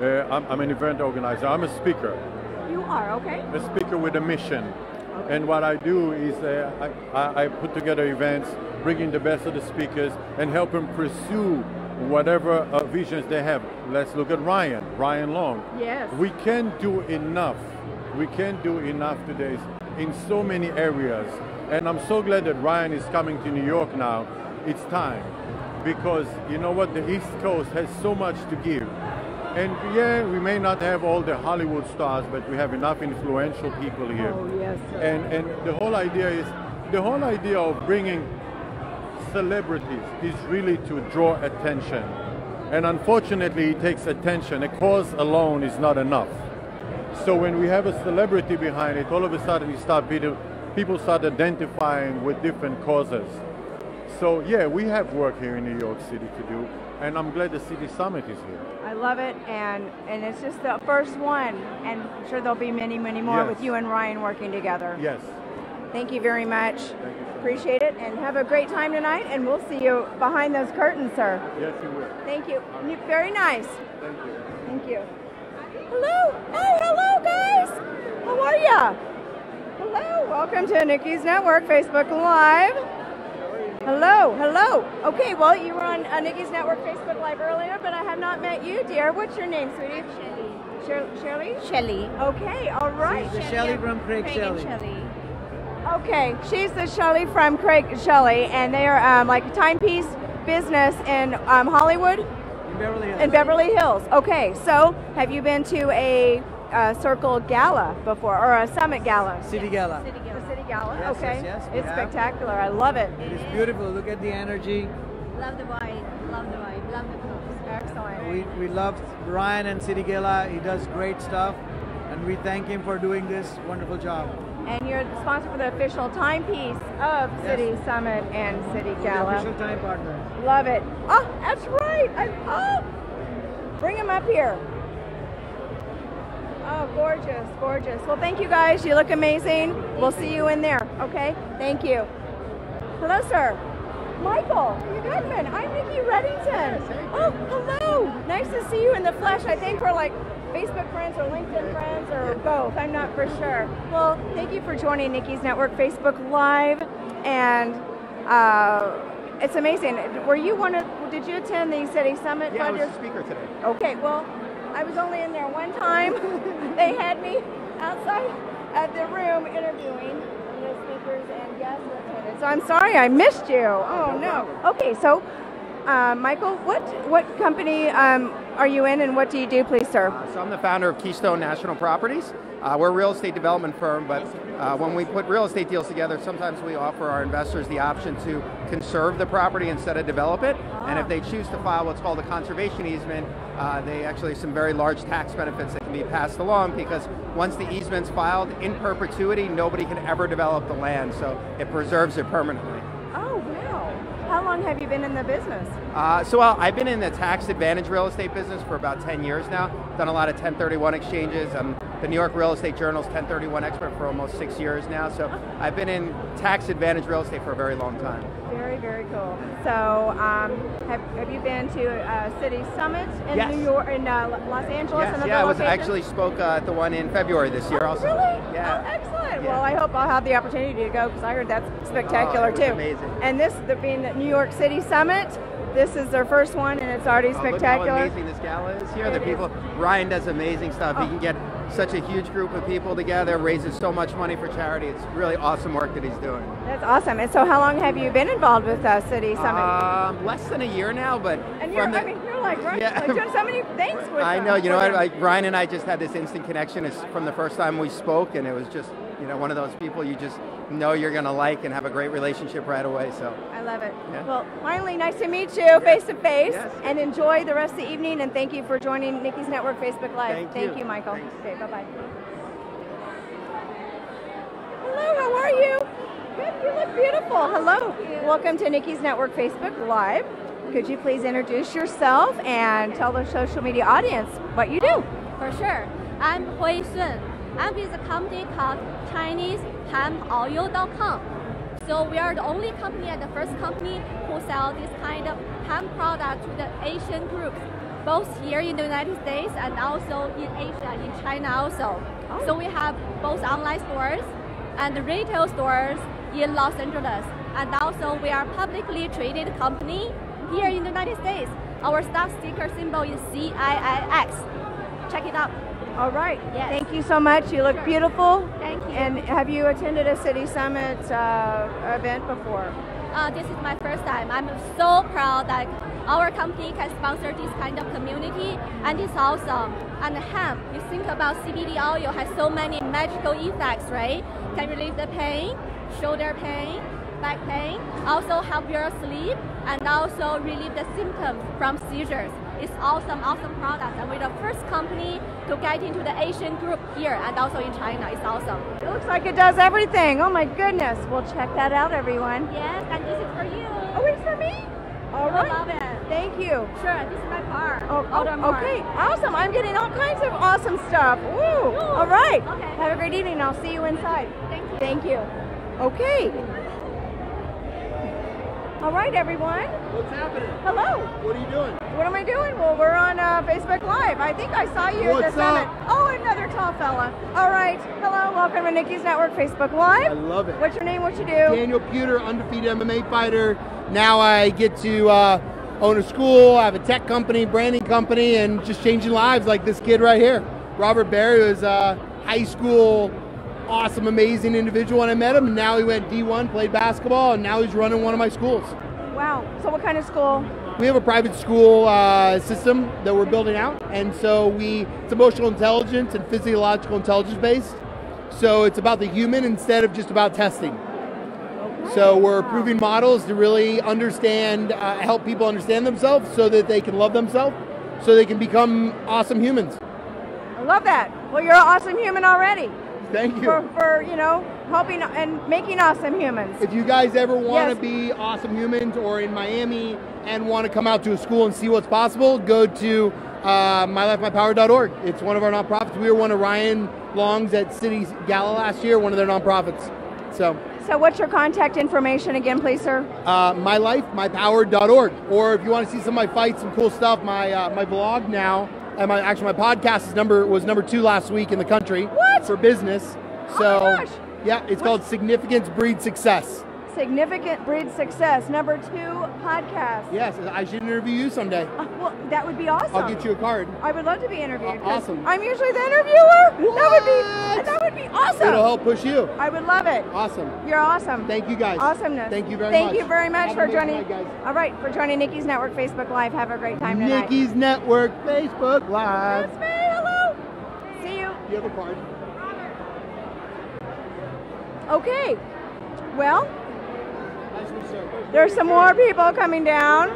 Uh, I'm, I'm an event organizer. I'm a speaker, You are okay. a speaker with a mission. And what I do is uh, I, I, I put together events, bringing the best of the speakers, and help them pursue whatever uh, visions they have. Let's look at Ryan, Ryan Long. Yes. We can do enough. We can do enough today in so many areas. And I'm so glad that Ryan is coming to New York now. It's time. Because you know what? The East Coast has so much to give. And yeah, we may not have all the Hollywood stars, but we have enough influential people here. Oh, yes, sir. And, and the whole idea is, the whole idea of bringing celebrities is really to draw attention. And unfortunately, it takes attention. A cause alone is not enough. So when we have a celebrity behind it, all of a sudden you start people, people start identifying with different causes. So yeah, we have work here in New York City to do, and I'm glad the City Summit is here. Love it, and and it's just the first one, and I'm sure there'll be many, many more Yes. with you and Ryan working together. Yes. Thank you very much. You Appreciate it, and have a great time tonight. And we'll see you behind those curtains, sir. Yes, you will. Thank you. You- Very nice. Thank you. Thank you. Hello. Hey, hello, guys. How are ya? Hello. Welcome to Nikki's Network Facebook Live. Hello, hello. Okay, well, you were on uh, Nikki's Network Facebook Live earlier, but I have not met you, dear. What's your name, sweetie? Shirley. Shelly? Shelly. Okay, all right. She's The Shelly from Craig, Craig Shelly. Okay, she's the Shelly from Craig Shelly, and they are um, like a timepiece business in um, Hollywood. In Beverly Hills. In Beverly Hills. Okay, so have you been to a, uh Circle Gala before, or a Summit Gala? City Gala. City Gala. Yes, okay, yes, yes, it's spectacular. I love it. It is beautiful. Look at the energy. Love the vibe. Love the vibe. Love the clothes. Excellent. We, we love Ryan and City Gala. He does great stuff. And we thank him for doing this wonderful job. And you're the sponsor for the official timepiece of City Summit and City The Gala. official time partner. Love it. Oh, that's right. I, oh, bring him up here. Oh, gorgeous, gorgeous. Well, thank you guys. You look amazing. We'll see you in there. Okay. Thank you. Hello, sir. Michael Goodman. I'm Nikki Reddington. Oh, hello. Nice to see you in the flesh. I think we're like Facebook friends or LinkedIn friends or both. I'm not for sure. Well, thank you for joining Nikki's Network Facebook Live. And uh, it's amazing. Were you one of, did you attend the City Summit? Yeah, I was a speaker today. Okay, well, I was only in there one time. *laughs* they had me outside at the room interviewing the speakers and guests. So I'm sorry I missed you. Oh no. Okay, so uh, Michael, what what company um, are you in, and what do you do, please, sir? So I'm the founder of Keystone National Properties. Uh, we're a real estate development firm, but uh, when we put real estate deals together, sometimes we offer our investors the option to conserve the property instead of develop it. And if they choose to file what's called a conservation easement, uh, they actually have some very large tax benefits that can be passed along because once the easement's filed in perpetuity, nobody can ever develop the land, so it preserves it permanently. Oh wow. How long have you been in the business? Uh, so well, I've been in the tax advantage real estate business for about 10 years now. Done a lot of 1031 exchanges. I'm the New York Real Estate Journal's 1031 expert for almost six years now. So I've been in tax advantage real estate for a very long time. Very, very cool. So, um, have, have you been to uh, City Summit in Yes. New York, in uh, Los Angeles, Yes, and yeah, I was locations? actually spoke uh, at the one in February this year Oh, also. Really? Yeah. Oh, excellent. Well, I hope I'll have the opportunity to go because I heard that's spectacular Oh, it was too. amazing. And this, the, being the New York City Summit, this is their first one, and it's already Oh, Look spectacular. how amazing this gala is here. It The is. people, Ryan does amazing stuff. Oh. He can get such a huge group of people together, raises so much money for charity. It's really awesome work that he's doing. That's awesome. And so, how long have you been involved with uh, City Summit? Um, less than a year now, but and you're, the, I mean, you're like, right, Yeah. like doing so many things with I them. know, you know, I, them. Ryan and I just had this instant connection. It's from the first time we spoke, and it was just, you know, one of those people you just know you're going to like and have a great relationship right away. So, I love it. Yeah. Well, finally, nice to meet you face to face, Yes. and enjoy the rest of the evening. And thank you for joining Nikki's Network Facebook Live. Thank you. Michael. Okay, bye bye. Hello, how are you? Good. You look beautiful. Hello. Welcome to Nikki's Network Facebook Live. Could you please introduce yourself and tell the social media audience what you do? For sure. I'm Hui Sun. I'm with a company called ChineseHempOil.com. So we are the only company and the first company who sell this kind of hemp product to the Asian groups, both here in the United States and also in Asia, in China also. So we have both online stores and retail stores in Los Angeles. And also we are publicly traded company here in the United States. Our stock ticker symbol is CIIX. Check it out. All right. Yes. Thank you so much. You look beautiful. Thank you. And have you attended a City Summit uh, event before? Uh, this is my first time. I'm so proud that our company can sponsor this kind of community, and it's awesome. And hemp, you think about CBD oil has so many magical effects, right? Can relieve the pain, shoulder pain, back pain, also help your sleep, and also relieve the symptoms from seizures. It's awesome, awesome product, and we're the first company to get into the Asian group here and also in China. It's awesome. It looks like it does everything. Oh my goodness. We'll check that out, everyone. Yes, and this is for you. Oh, it's for me? All You'll right. love it. Thank you. Sure, this is my car. Oh, oh, okay. Awesome. I'm getting all kinds of awesome stuff. Woo. All right. Okay. Have a great evening. I'll see you inside. Thank you. Thank you. Okay. All right, everyone. What's happening? Hello. What are you doing? What am I doing? Well, we're on uh, Facebook Live. I think I saw you at What's the summit. up? Oh, another tall fella. All right. Hello. Welcome to Nikki's Network Facebook Live. I love it. What's your name? What you do? Daniel Puder, undefeated MMA fighter. Now I get to uh, own a school, I have a tech company, branding company, and just changing lives like this kid right here. Robert Barry was a high school, awesome, amazing individual when I met him. And now he went D1, played basketball, and now he's running one of my schools. Wow. So, what kind of school? We have a private school uh, system that we're building out, and so we it's emotional intelligence and physiological intelligence based. So it's about the human instead of just about testing. So we're proving models to really understand, uh, help people understand themselves, so that they can love themselves, so they can become awesome humans. I love that. Well, you're an awesome human already. Thank you. For, for you know, helping and making awesome humans. If you guys ever want Yes. to be awesome humans or in Miami and want to come out to a school and see what's possible, go to uh, mylifemypower.org. It's one of our nonprofits. We were one of Ryan Long's at City Gala last year, one of their nonprofits. So, So, what's your contact information again, please, sir? uh, mylifemypower.org. Or if you want to see some of my fights, some cool stuff, my uh, my blog now, and my actually my podcast is number was number two last week in the country What? for business. Oh So, my gosh. yeah, it's called Significance Breed Success. Significant Breed Success, number two podcast. Yes, I should interview you someday. Uh, well, that would be awesome. I'll get you a card. I would love to be interviewed. 'cause Awesome. I'm usually the interviewer. That would be that would be awesome. It'll help push you. I would love it. Awesome. You're awesome. Thank you guys. Awesomeness. Thank you very Thank much. Thank you very much Have for joining. night, guys. All right, for joining Nikki's Network Facebook Live. Have a great time tonight. Nikki's Network Facebook Live. That's me. Hello. See you. You have a card. Okay. Well, there's some more people coming down.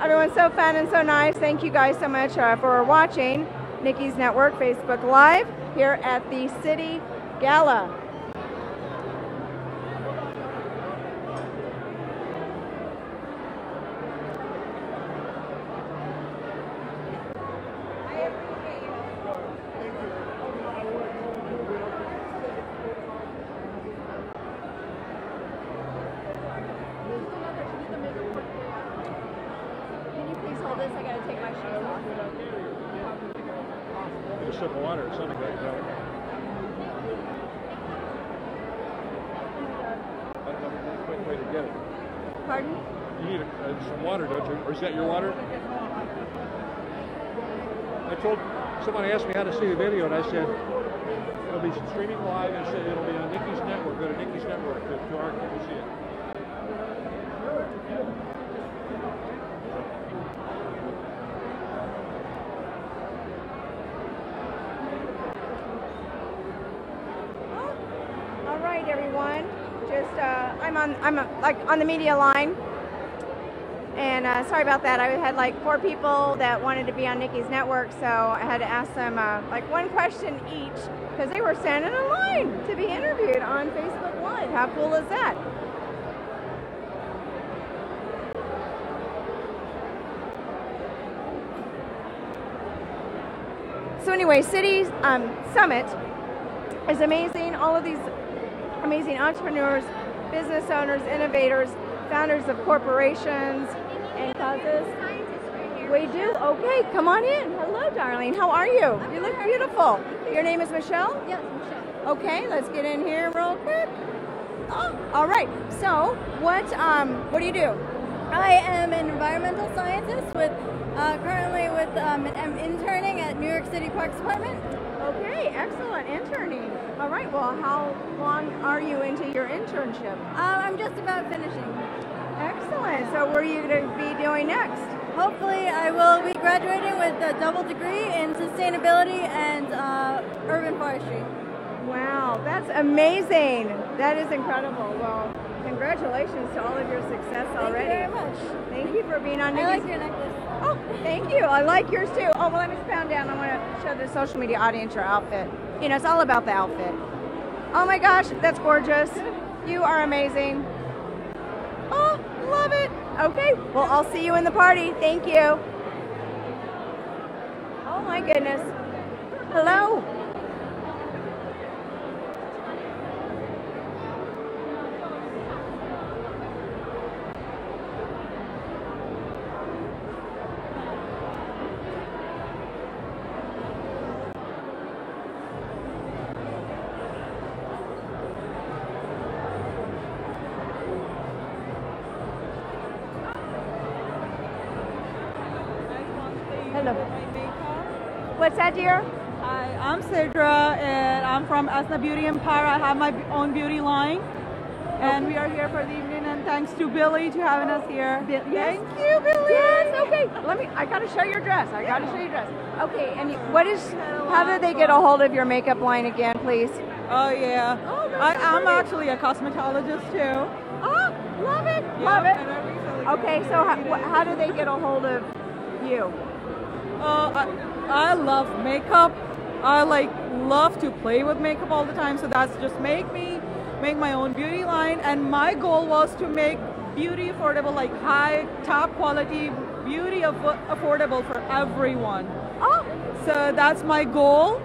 Everyone's so fun and so nice. Thank you guys so much uh, for watching Nikki's Network Facebook Live here at the City Gala. Can you please hold this? I gotta take my shoes off. Get a sip of water or something like that. That's a quick way to get it. Pardon? You need a, uh, some water, don't you? Or is that your water? I told someone asked me how to see the video, and I said it'll be streaming live. and said it'll be on Nikki's network. Go to Nikki's network to, to our to see it. All right, everyone. Just uh, I'm on I'm like on the media line, uh, sorry about that. I had like four people that wanted to be on Nikki's network, so I had to ask them uh, like one question each because they were standing in line to be interviewed on Facebook Live. How cool is that? So anyway, City um, Summit is amazing. All of these amazing entrepreneurs, business owners, innovators, founders of corporations causes. We do. Okay, come on in. Hello, darling. How are you? You look beautiful. Your name is Michelle? Yes, Michelle. Okay, let's get in here real quick. Oh, all right. So, what um, what do you do? I am an environmental scientist with uh, currently with um, I'm interning at New York City Parks Department. Okay, excellent interning. All right. Well, how long are you into your internship? Uh, I'm just about finishing. Excellent. So, what are you going to be doing next? Hopefully, I will be graduating with a double degree in sustainability and uh, urban forestry. Wow, that's amazing. That is incredible. Well, congratulations to all of your success already. Thank you very much. Thank you for being on. I like your necklace. Oh, thank you. I like yours too. Oh, well, let me pound down. I want to show the social media audience your outfit. You know, it's all about the outfit. Oh my gosh, that's gorgeous. You are amazing. Oh, love it. Okay, well, I'll see you in the party. Thank you. Oh my goodness. Hello. What's that, dear? Hi, I'm Sidra, and I'm from Asna Beauty Empire. I have my own beauty line, and we are here for the evening. And thanks to Billy to having us here. Yes. Thank you, Billy. Yes. Okay. Let me. I gotta show your dress. I gotta show your dress. Okay. And what is? How do they get a hold of your makeup line again, please? Oh yeah. Oh, I, I'm actually a cosmetologist too. Oh, love it. Love it. Okay. So how, how do they get a hold of you? Uh, I, I love makeup. I like love to play with makeup all the time. So that's just make me make my own beauty line. And my goal was to make beauty affordable, like high, top quality beauty affo- affordable for everyone. Oh, so that's my goal.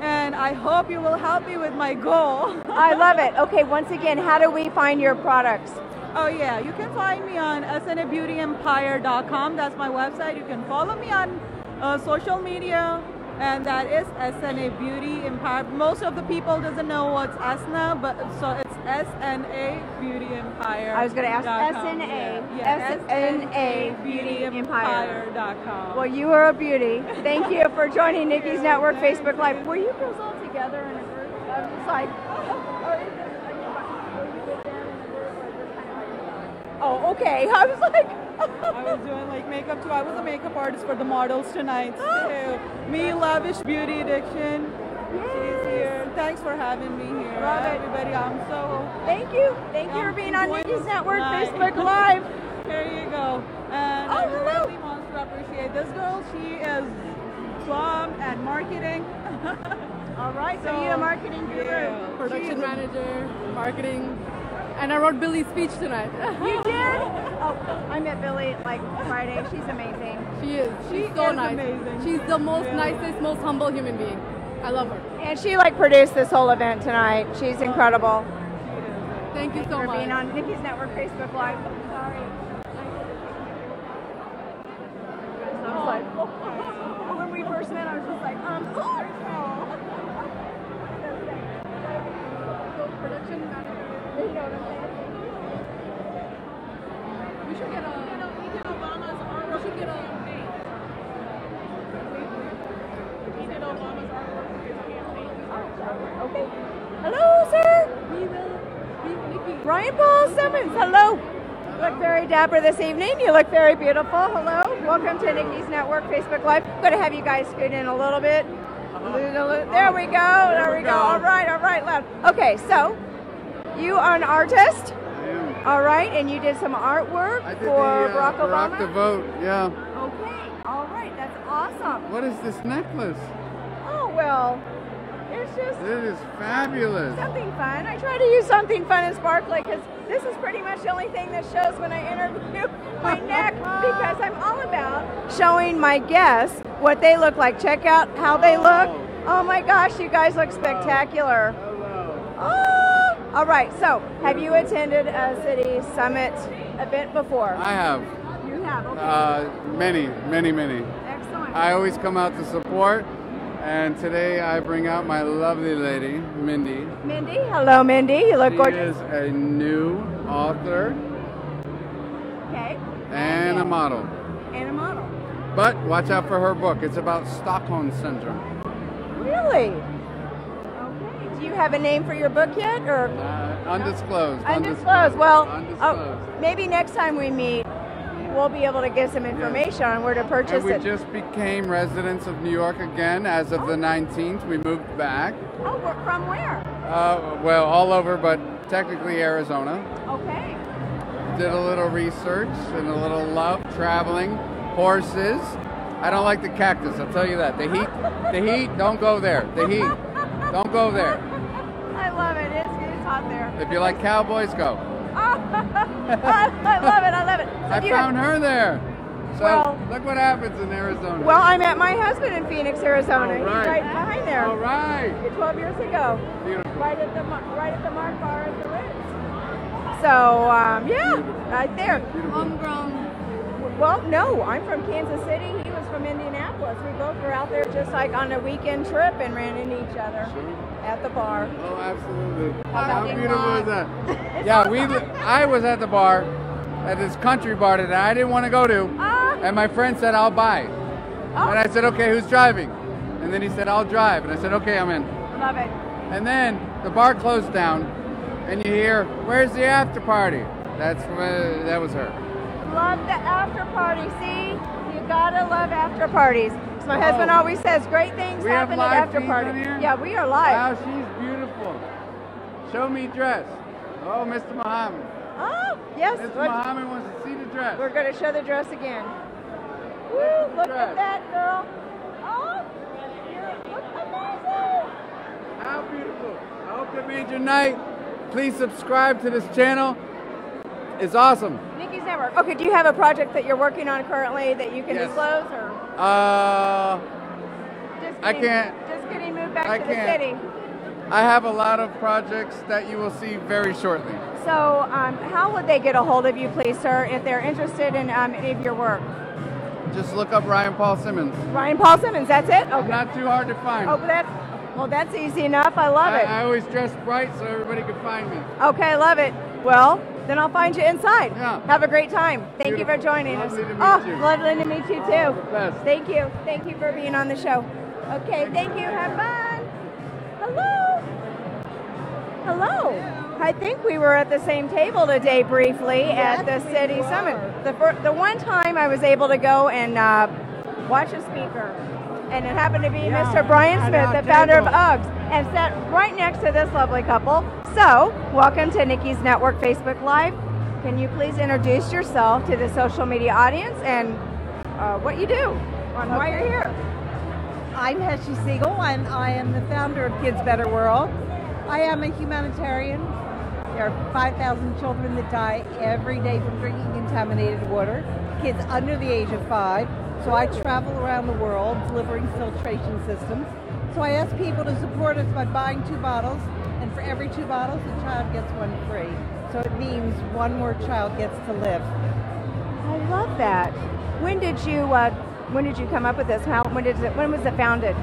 And I hope you will help me with my goal. I love it. Okay. Once again, how do we find your products? Oh yeah, you can find me on snabeautyempire.com. That's my website. You can follow me on uh, social media, and that is SNA Beauty Empire. Most of the people doesn't know what's SNA, but so it's SNA Beauty Empire. I was going to ask SNA. Yeah, SNA Beauty Empire. Empire.com. Well, you are a beauty. Thank you for joining Nikki's Network Facebook Live. Were you girls all together in a group? I was like, *laughs* oh, is it- are you- were you with them in a group or just kind of like- Oh, okay. *laughs* I was like, I was doing like makeup too. I was a makeup artist for the models tonight *gasps* too. Me, Lavish Beauty Addiction. She's here. Thanks for having me here. Love it. Everybody, I'm so. Thank you. Thank you for being on Nikki's Network night. Facebook *laughs* Live. there you go. And Oh, I hello. really want to appreciate this girl. She is bomb at marketing. *laughs* All right, so you're a marketing guru. Yeah. production manager, marketing, and I wrote Billy's speech tonight. *laughs* You did? Oh, I met Billy like Friday. She's amazing. She is. She's She so is nice. amazing. She's the most Yeah. nicest, most humble human being. I love her. And she like produced this whole event tonight. She's incredible. Thank you so much for much. being on Nikki's Network Facebook Live. Sorry. I was like, when we first met, I was just like, um, sorry. Production manager. You know what I'm saying? We should get a. Obama's artwork. We should get a. We did Obama's artwork for his campaign. Okay. Hello, sir. Ryan Paul Simmons. Hello. You look very dapper this evening. You look very beautiful. Hello. Welcome to Nikki's Network Facebook Live. I'm going to have you guys scoot in a little bit. There we go. There we go. All right. All right. Left. Okay. So, you are an artist. All right, and you did some artwork did for the, uh, Barack Rock Obama. the vote, yeah. Okay. All right. That's awesome. What is this necklace? Oh well, just It is fabulous. Something fun. I try to use something fun and sparkly because this is pretty much the only thing that shows when I interview *laughs* my neck because I'm all about showing my guests what they look like. Check out how they look. Oh my gosh, you guys look spectacular. Oh, all right. So, have you attended a city summit event before? I have. You have. Okay. Uh, many, many, many. Excellent. I always come out to support, and today I bring out my lovely lady, Mindy. Mindy, hello, Mindy. You look she gorgeous. is a new author Okay. and a model. And a model. But watch out for her book. It's about Stockholm Syndrome. Really? Okay. Do you have a name for your book yet, or Uh, undisclosed. undisclosed? Well, Undisclosed. oh, maybe next time we meet, we'll be able to get some information on where to purchase and we it. just became residents of New York again as of the 19th. We moved back. oh, we're from where? Uh, well, all over, but technically Arizona. Okay. Did a little research and a little love traveling, horses. I don't like the cactus. I'll tell you that. The heat, the heat. Don't go there. The heat. Don't go there. *laughs* I love it. It's, it's hot there. If you like cowboys, go. *laughs* I love it. I love it. So I do you- found her there. So Well- look what happens in Arizona. Well, I met my husband in Phoenix, Arizona. All He's right. right behind there. All right. 12 years ago. Beautiful. Right at the right at the Mark Bar at the Ritz. So um, yeah, right there. Homegrown. Well, no, I'm from Kansas City. From Indianapolis. We both were out there just like on a weekend trip and ran into each other at the bar. Oh, absolutely. How How beautiful is that? *laughs* yeah, we. I was at the bar, at this country bar that I didn't want to go to, Ah. and my friend said I'll buy. Oh. And I said, okay, who's driving? And then he said, I'll drive. And I said, okay, I'm in. Love it. And then the bar closed down, and you hear, "Where's the after party?" That's where, that was her. Love the after party. See, gotta love after parties. So my husband Oh. always says great things We happen at after parties. Yeah, we are live. Wow, she's beautiful. Show me dress. Oh, Mr. Muhammad. Oh, yes. Mr. What- Muhammad wants to see the dress. We're going to show the dress again. Woo, look at that, girl. Oh, you look amazing. How beautiful. I hope it made your night. Please subscribe to this channel. It's awesome. Nikki's Network. Okay, do you have a project that you're working on currently that you can Yes. disclose or Uh, just I can't. just getting moved back I to can't. the city? I have a lot of projects that you will see very shortly. So, um, how would they get a hold of you, please, sir, if they're interested in um, any of your work? Just look up Ryan Paul Simmons. Ryan Paul Simmons, that's it? Okay. Not too hard to find. Oh, that's, well, that's easy enough. I love I, it. I always dress bright so everybody can find me. Okay, I love it. Well, then I'll find you inside. Yeah. Have a great time. Thank you for joining Lovely us. to meet oh, you. lovely to meet you too. best. Thank you. Thank you for being on the show. Okay, thank you. Have fun. Hello. Hello. I think we were at the same table today briefly at the city summit. The fir- the one time I was able to go and uh, watch a speaker, and it happened to be Mr. Brian Smith, the founder of table. Uggs, and sat right next to this lovely couple. So, welcome to Nikki's Network Facebook Live. Can you please introduce yourself to the social media audience and uh, what you do and why you're here? I'm Heshie Segal, and I am the founder of Kids Better World. I am a humanitarian. There are 5,000 children that die every day from drinking contaminated water, kids under the age of five. So I travel around the world delivering filtration systems. So I ask people to support us by buying two bottles, and for every two bottles, a child gets one free. So it means one more child gets to live. I love that. When did you uh, when did you come up with this? How when did it when was it founded?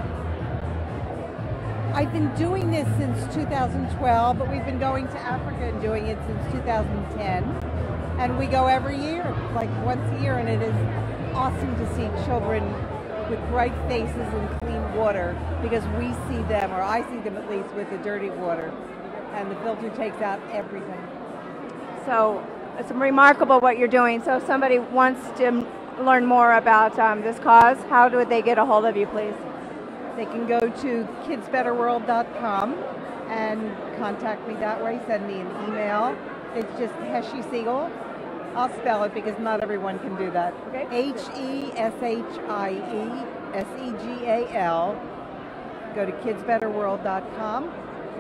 I've been doing this since 2012, but we've been going to Africa and doing it since 2010. And we go every year, like once a year, and it is awesome to see children with bright faces and clean water because we see them, or I see them at least, with the dirty water. And the filter takes out everything. So it's remarkable what you're doing. So if somebody wants to learn more about um, this cause, how do they get a hold of you, please? They can go to kidsbetterworld.com and contact me that way. Send me an email. It's just Heshie Segal. I'll spell it because not everyone can do that. H E S H I E S E G A L. go to kidsbetterworld.com,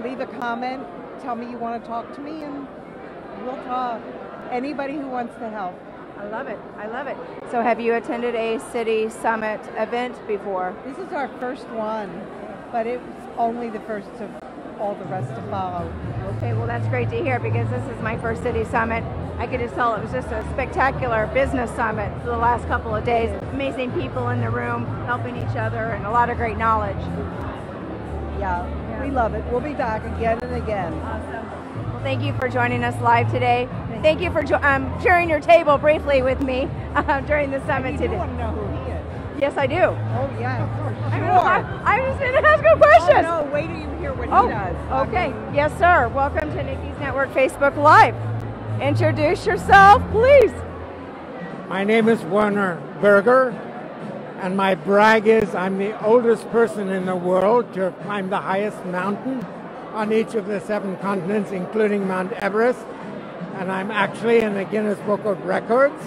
leave a comment, tell me you want to talk to me, and we'll talk. Anybody who wants to help. I love it. I love it. So, have you attended a city summit event before? This is our first one, but it's only the first of all the rest to follow. Okay, well, that's great to hear because this is my first city summit. I could just tell it was just a spectacular business summit for the last couple of days. Amazing people in the room helping each other and a lot of great knowledge. Yeah, we love it. We'll be back again and again. Awesome. Well, thank you for joining us live today. Thank you for um, sharing your table briefly with me uh, during the summit today. want to know who he is. Yes, I do. Oh, yeah, of course. I, Sure. mean, I, I was going to ask you questions. Oh, no, wait till you hear what Oh, he does. okay. Yes, sir. Welcome to Nikki's Network Facebook Live. Introduce yourself, please. My name is Werner Berger, and my brag is I'm the oldest person in the world to climbed the highest mountain on each of the seven continents, including Mount Everest. And I'm actually in the Guinness Book of Records.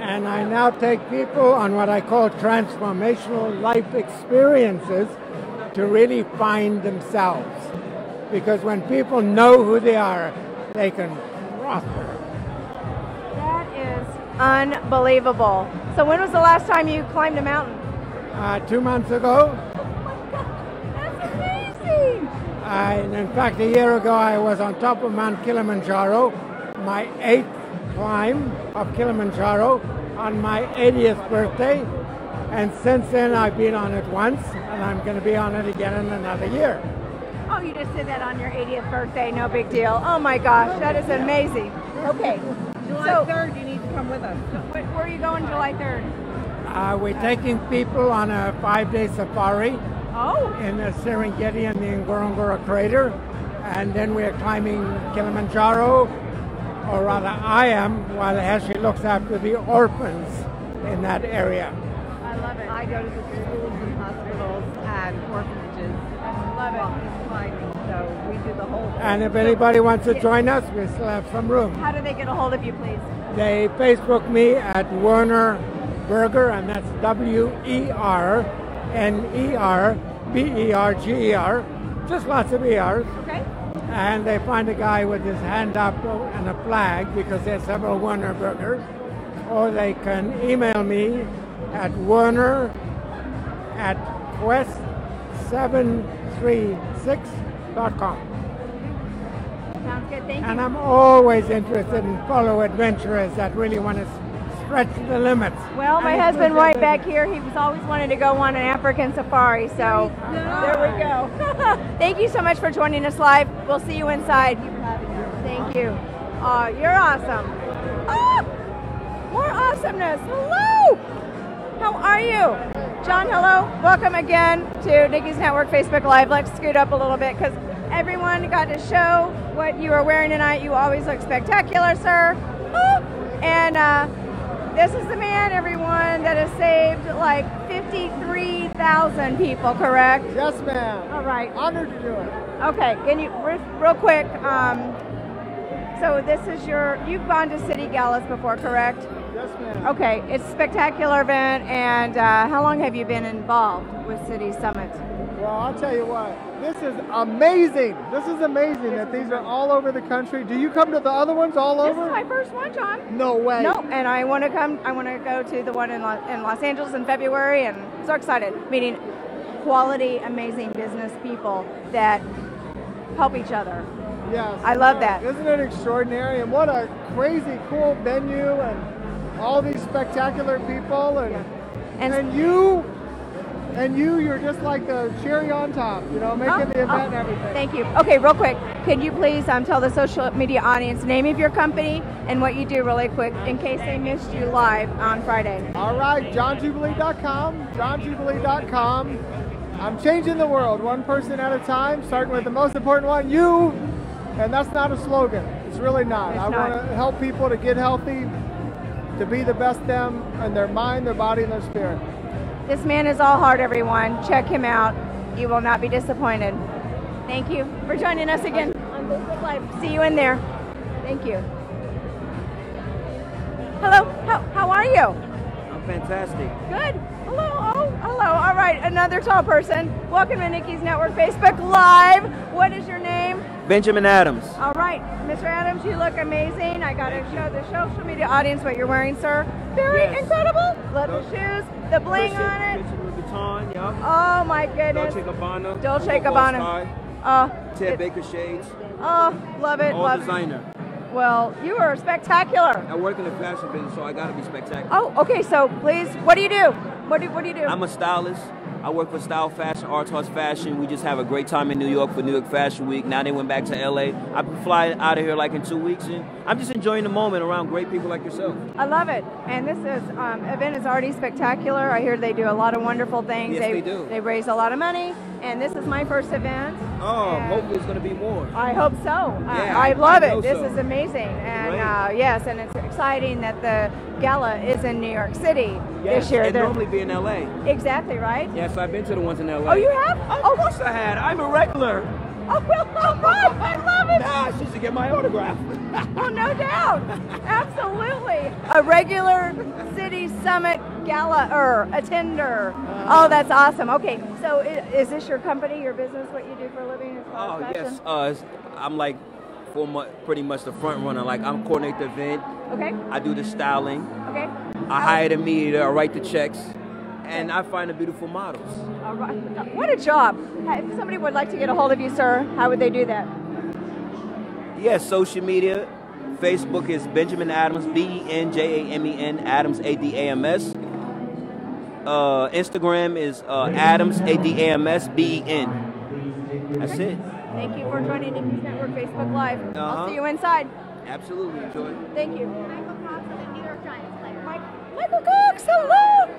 And I now take people on what I call transformational life experiences to really find themselves. Because when people know who they are, they can prosper. That is unbelievable. So, when was the last time you climbed a mountain? Uh, two months ago, That's amazing. I, in fact, a year ago, I was on top of Mount Kilimanjaro, my eighth climb of Kilimanjaro on my 80th birthday. And since then, I've been on it once, and I'm going to be on it again in another year. Oh, you just did that on your 80th birthday. No big deal. Oh my gosh, that is amazing. Okay. July So- 3rd, you need to come with us. Where, where are you going July 3rd? Uh, we're taking people on a five-day safari Oh. in the Serengeti and the Ngorongoro crater, and then we're climbing Kilimanjaro, or rather I am, while Ashley looks after the orphans in that area. I love it. I go to the schools and hospitals and orphanages. Love it. Climbing, so we do the whole thing. And if anybody wants to join us, we still have some room. How do they get a hold of you, please? They Facebook me at Werner Berger, and that's W E R N E R B E R G E R, just lots of ERs. Okay. And they find a guy with his hand up and a flag because there's several Werner Bergers. Or they can email me at werner at quest736.com. Sounds good. Thank And. I'm always interested in fellow adventurers that really want to stretch the limits. Well, my And husband right back here, he was always wanting to go on an African safari, so there we go. *laughs* Thank you so much for joining us live. We'll see you inside. Thank you. Oh, you're awesome. Ah, more awesomeness. Hello. How are you? John, hello. Welcome again to Nikki's Network Facebook Live. Let's scoot up a little bit because everyone got to show what you are wearing tonight. You always look spectacular, sir. And uh, this is the man, everyone, that has saved like 53,000 people, correct? Yes, ma'am. All right. Honored to do it. Okay, can you, real quick, um, so this is your, you've gone to City Galas before, correct? Yes, ma'am. Okay, it's a spectacular event, and uh, how long have you been involved with City Summit? Well, I'll tell you what. This is amazing. This is amazing that these are all over the country. Do you come to the other ones all This over? This is my first one, John. No way. No, and I want to come. I want to go to the one in Los, in Los Angeles in February, and I'm so excited. Meeting quality, amazing business people that help each other. Yes. I love yeah. that. Isn't it extraordinary? And what a crazy cool venue and all these spectacular people and and, you and you you're just like the cherry on top, you know, making Oh, the event oh, and everything. Thank you. Okay, real quick, could you please um, tell the social media audience the name of your company and what you do really quick in case they missed you live on Friday? All right, johnjubilee.com, johnjubilee.com. I'm changing the world one person at a time, starting with the most important one, you. And that's not a slogan. It's really not. It's I want to help people to get healthy, to be the best them in their mind, their body, and their spirit. This man is all heart, everyone. Check him out. You will not be disappointed. Thank you for joining us again on Facebook Live. See you in there. Thank you. Hello. How, how are you? I'm fantastic. Good. Hello. Oh, hello. hello. All right, another tall person. Welcome to Nikki's Network Facebook Live. What is your name? Benjamin Adams. All right, Mr. Adams, you look amazing. I got to show the social media audience what you're wearing, sir. Very Yes. incredible. Love the shoes, the bling Christian- on it. Christian Louis Vuitton, yup. Oh my goodness. Dolce Gabbana. Dolce Gabbana. Boss Oh, tie, Ted it- Baker shades. oh, love it, all love designer. it. Well, you are spectacular. I work in the fashion business, so I gotta be spectacular. Oh, okay. So please, what do you do? What do what do you do? I'm a stylist. I work for Style Fashion, Art Fashion. We just have a great time in New York for New York Fashion Week. Now they went back to LA. I fly out of here like in two weeks, and I'm just enjoying the moment around great people like yourself. I love it, and this is um, event is already spectacular. I hear they do a lot of wonderful things. Yes, they do. They raise a lot of money, and this is my first event. Oh, And hopefully it's gonna be more. I hope so. Uh, Yeah, I I- love I it. This so. is amazing, and Great. uh, yes, and it's exciting that the gala is in New York City Yes, this year. They're- normally be in LA. exactly right. Yes, I've been to the ones in LA. Oh, you have? Of course I had. I'm a regular. Oh, *laughs* well, all right. I love it. Nah, she should get my autograph. well, no doubt. *laughs* Absolutely. A regular city summit gala or attender. Oh, that's awesome. Okay, so is this your company, your business, what you do for a living? Oh as yes, uh, I'm like for pretty much the front runner. Like I'm coordinate the event. Okay. I do the styling. Okay. I hire the media. I write the checks, and I find the beautiful models. All right. What a job. If somebody would like to get a hold of you, sir, how would they do that? Yes, social media. Facebook is Benjamin Adams, B E N J A M E N Adams A D A M S. Uh, Instagram is uh, Adams A D A M S B E N. That's it. Thank you for joining Nicki's Network Facebook Live. I'll Uh-huh. see you inside. Absolutely, enjoy. Thank you. Michael Cox, the New York Giants player. Michael Cox, hello.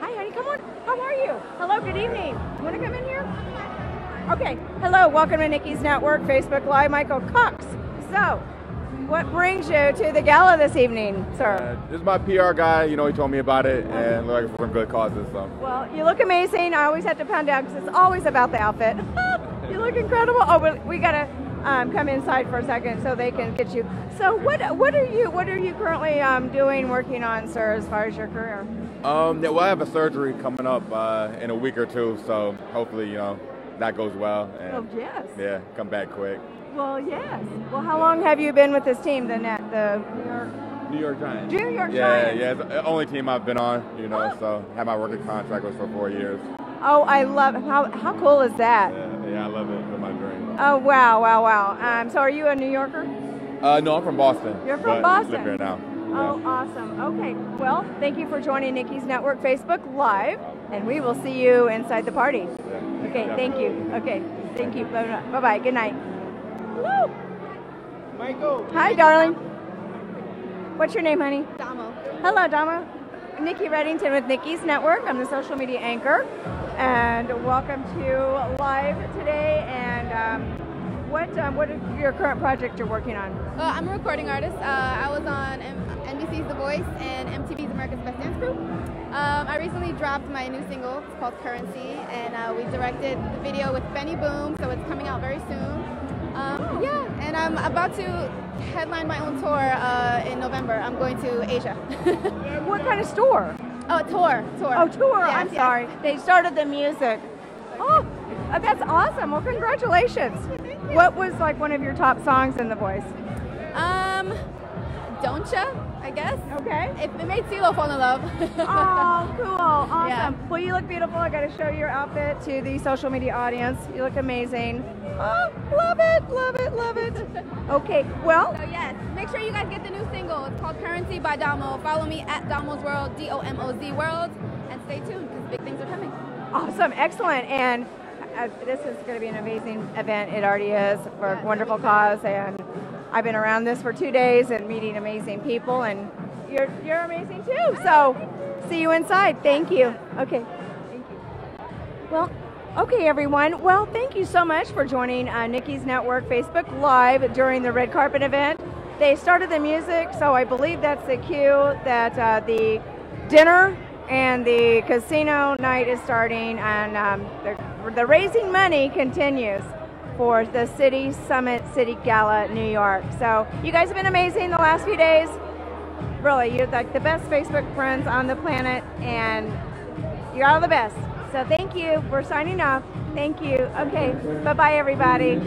Hi, honey, come on. How are you? Hello, good evening. You want to come in here? Okay. Hello, welcome to Nicki's Network Facebook Live. Michael Cox. So, what brings you to the gala this evening, sir? This is my PR guy. You know, he told me about it, and looking for some good causes. So Well, you look amazing. I always have to pound down because it's always about the outfit. *laughs* you look incredible. Oh, but we gotta um, come inside for a second so they can get you. So, what what are you what are you currently um, doing, working on, sir, as far as your career? Um, yeah, well, I have a surgery coming up uh, in a week or two, so hopefully, you know, that goes well. And, Oh, yes. Yeah, come back quick. Well, yes. Well, how long have you been with this team, the net, the New York? New York Giants. New York yeah, Giants. Yeah, it's the only team I've been on, you know, so had my working contract was for four years. Oh, I love how how cool is that? Yeah, yeah I love it. It's my dream. Oh, wow, wow, wow. Um, so, are you a New Yorker? Uh, no, I'm from Boston. You're from Boston. live here now. Oh, awesome. Okay. Well, thank you for joining Nicki's Network Facebook Live, and we will see you inside the party. Okay. Thank you. Okay. Thank you. Bye bye. Good night. Hello. Michael. Hi, darling. What's your name, honey? Damo. Hello, Dama. Nicki Reddington with Nicki's Network. I'm the social media anchor, and welcome to live today. And um, what um, what is your current project you're working on? Uh, I'm a recording artist. Uh, I was on M- NBC's The Voice and MTV's America's Best Dance Crew. Um, I recently dropped my new single. It's called Currency, and uh, we directed the video with Benny Boom, so it's coming out very soon. Um, yeah, and I'm about to headline my own tour uh, in November. I'm going to Asia. *laughs* what kind of store? Oh, tour, tour. Oh, tour. Yes, I'm yes. sorry. They started the music. Oh, that's awesome. Well, congratulations. What was like one of your top songs in The Voice? Um, don't ya? I guess. Okay. It, it made CeeLo fall in love. *laughs* oh, cool. Awesome. Yeah. Well, you look beautiful. I got to show your outfit to the social media audience. You look amazing. Oh, love it, love it, love it. *laughs* Okay, well, So yes, make sure you guys get the new single. It's called Currency by Damo. Follow me at Damo's World, D-O-M-O-Z World, and stay tuned because big things are coming. awesome, excellent. And uh, this is going to be an amazing event. It already is for a wonderful cause. And I've been around this for two days and meeting amazing people. And you're, you're amazing too. So see you inside. Thank you. Okay. Thank you. Well, okay, everyone. Well, thank you so much for joining uh, Nicki's Network Facebook Live during the red carpet event. They started the music, so I believe that's the cue that uh, the dinner and the casino night is starting, and um, the, the raising money continues for the City Summit City Gala New York. So you guys have been amazing the last few days. Really, you're like the best Facebook friends on the planet, and You're all the best. So thank you. We're signing off. Thank you. Okay. Bye bye, everybody.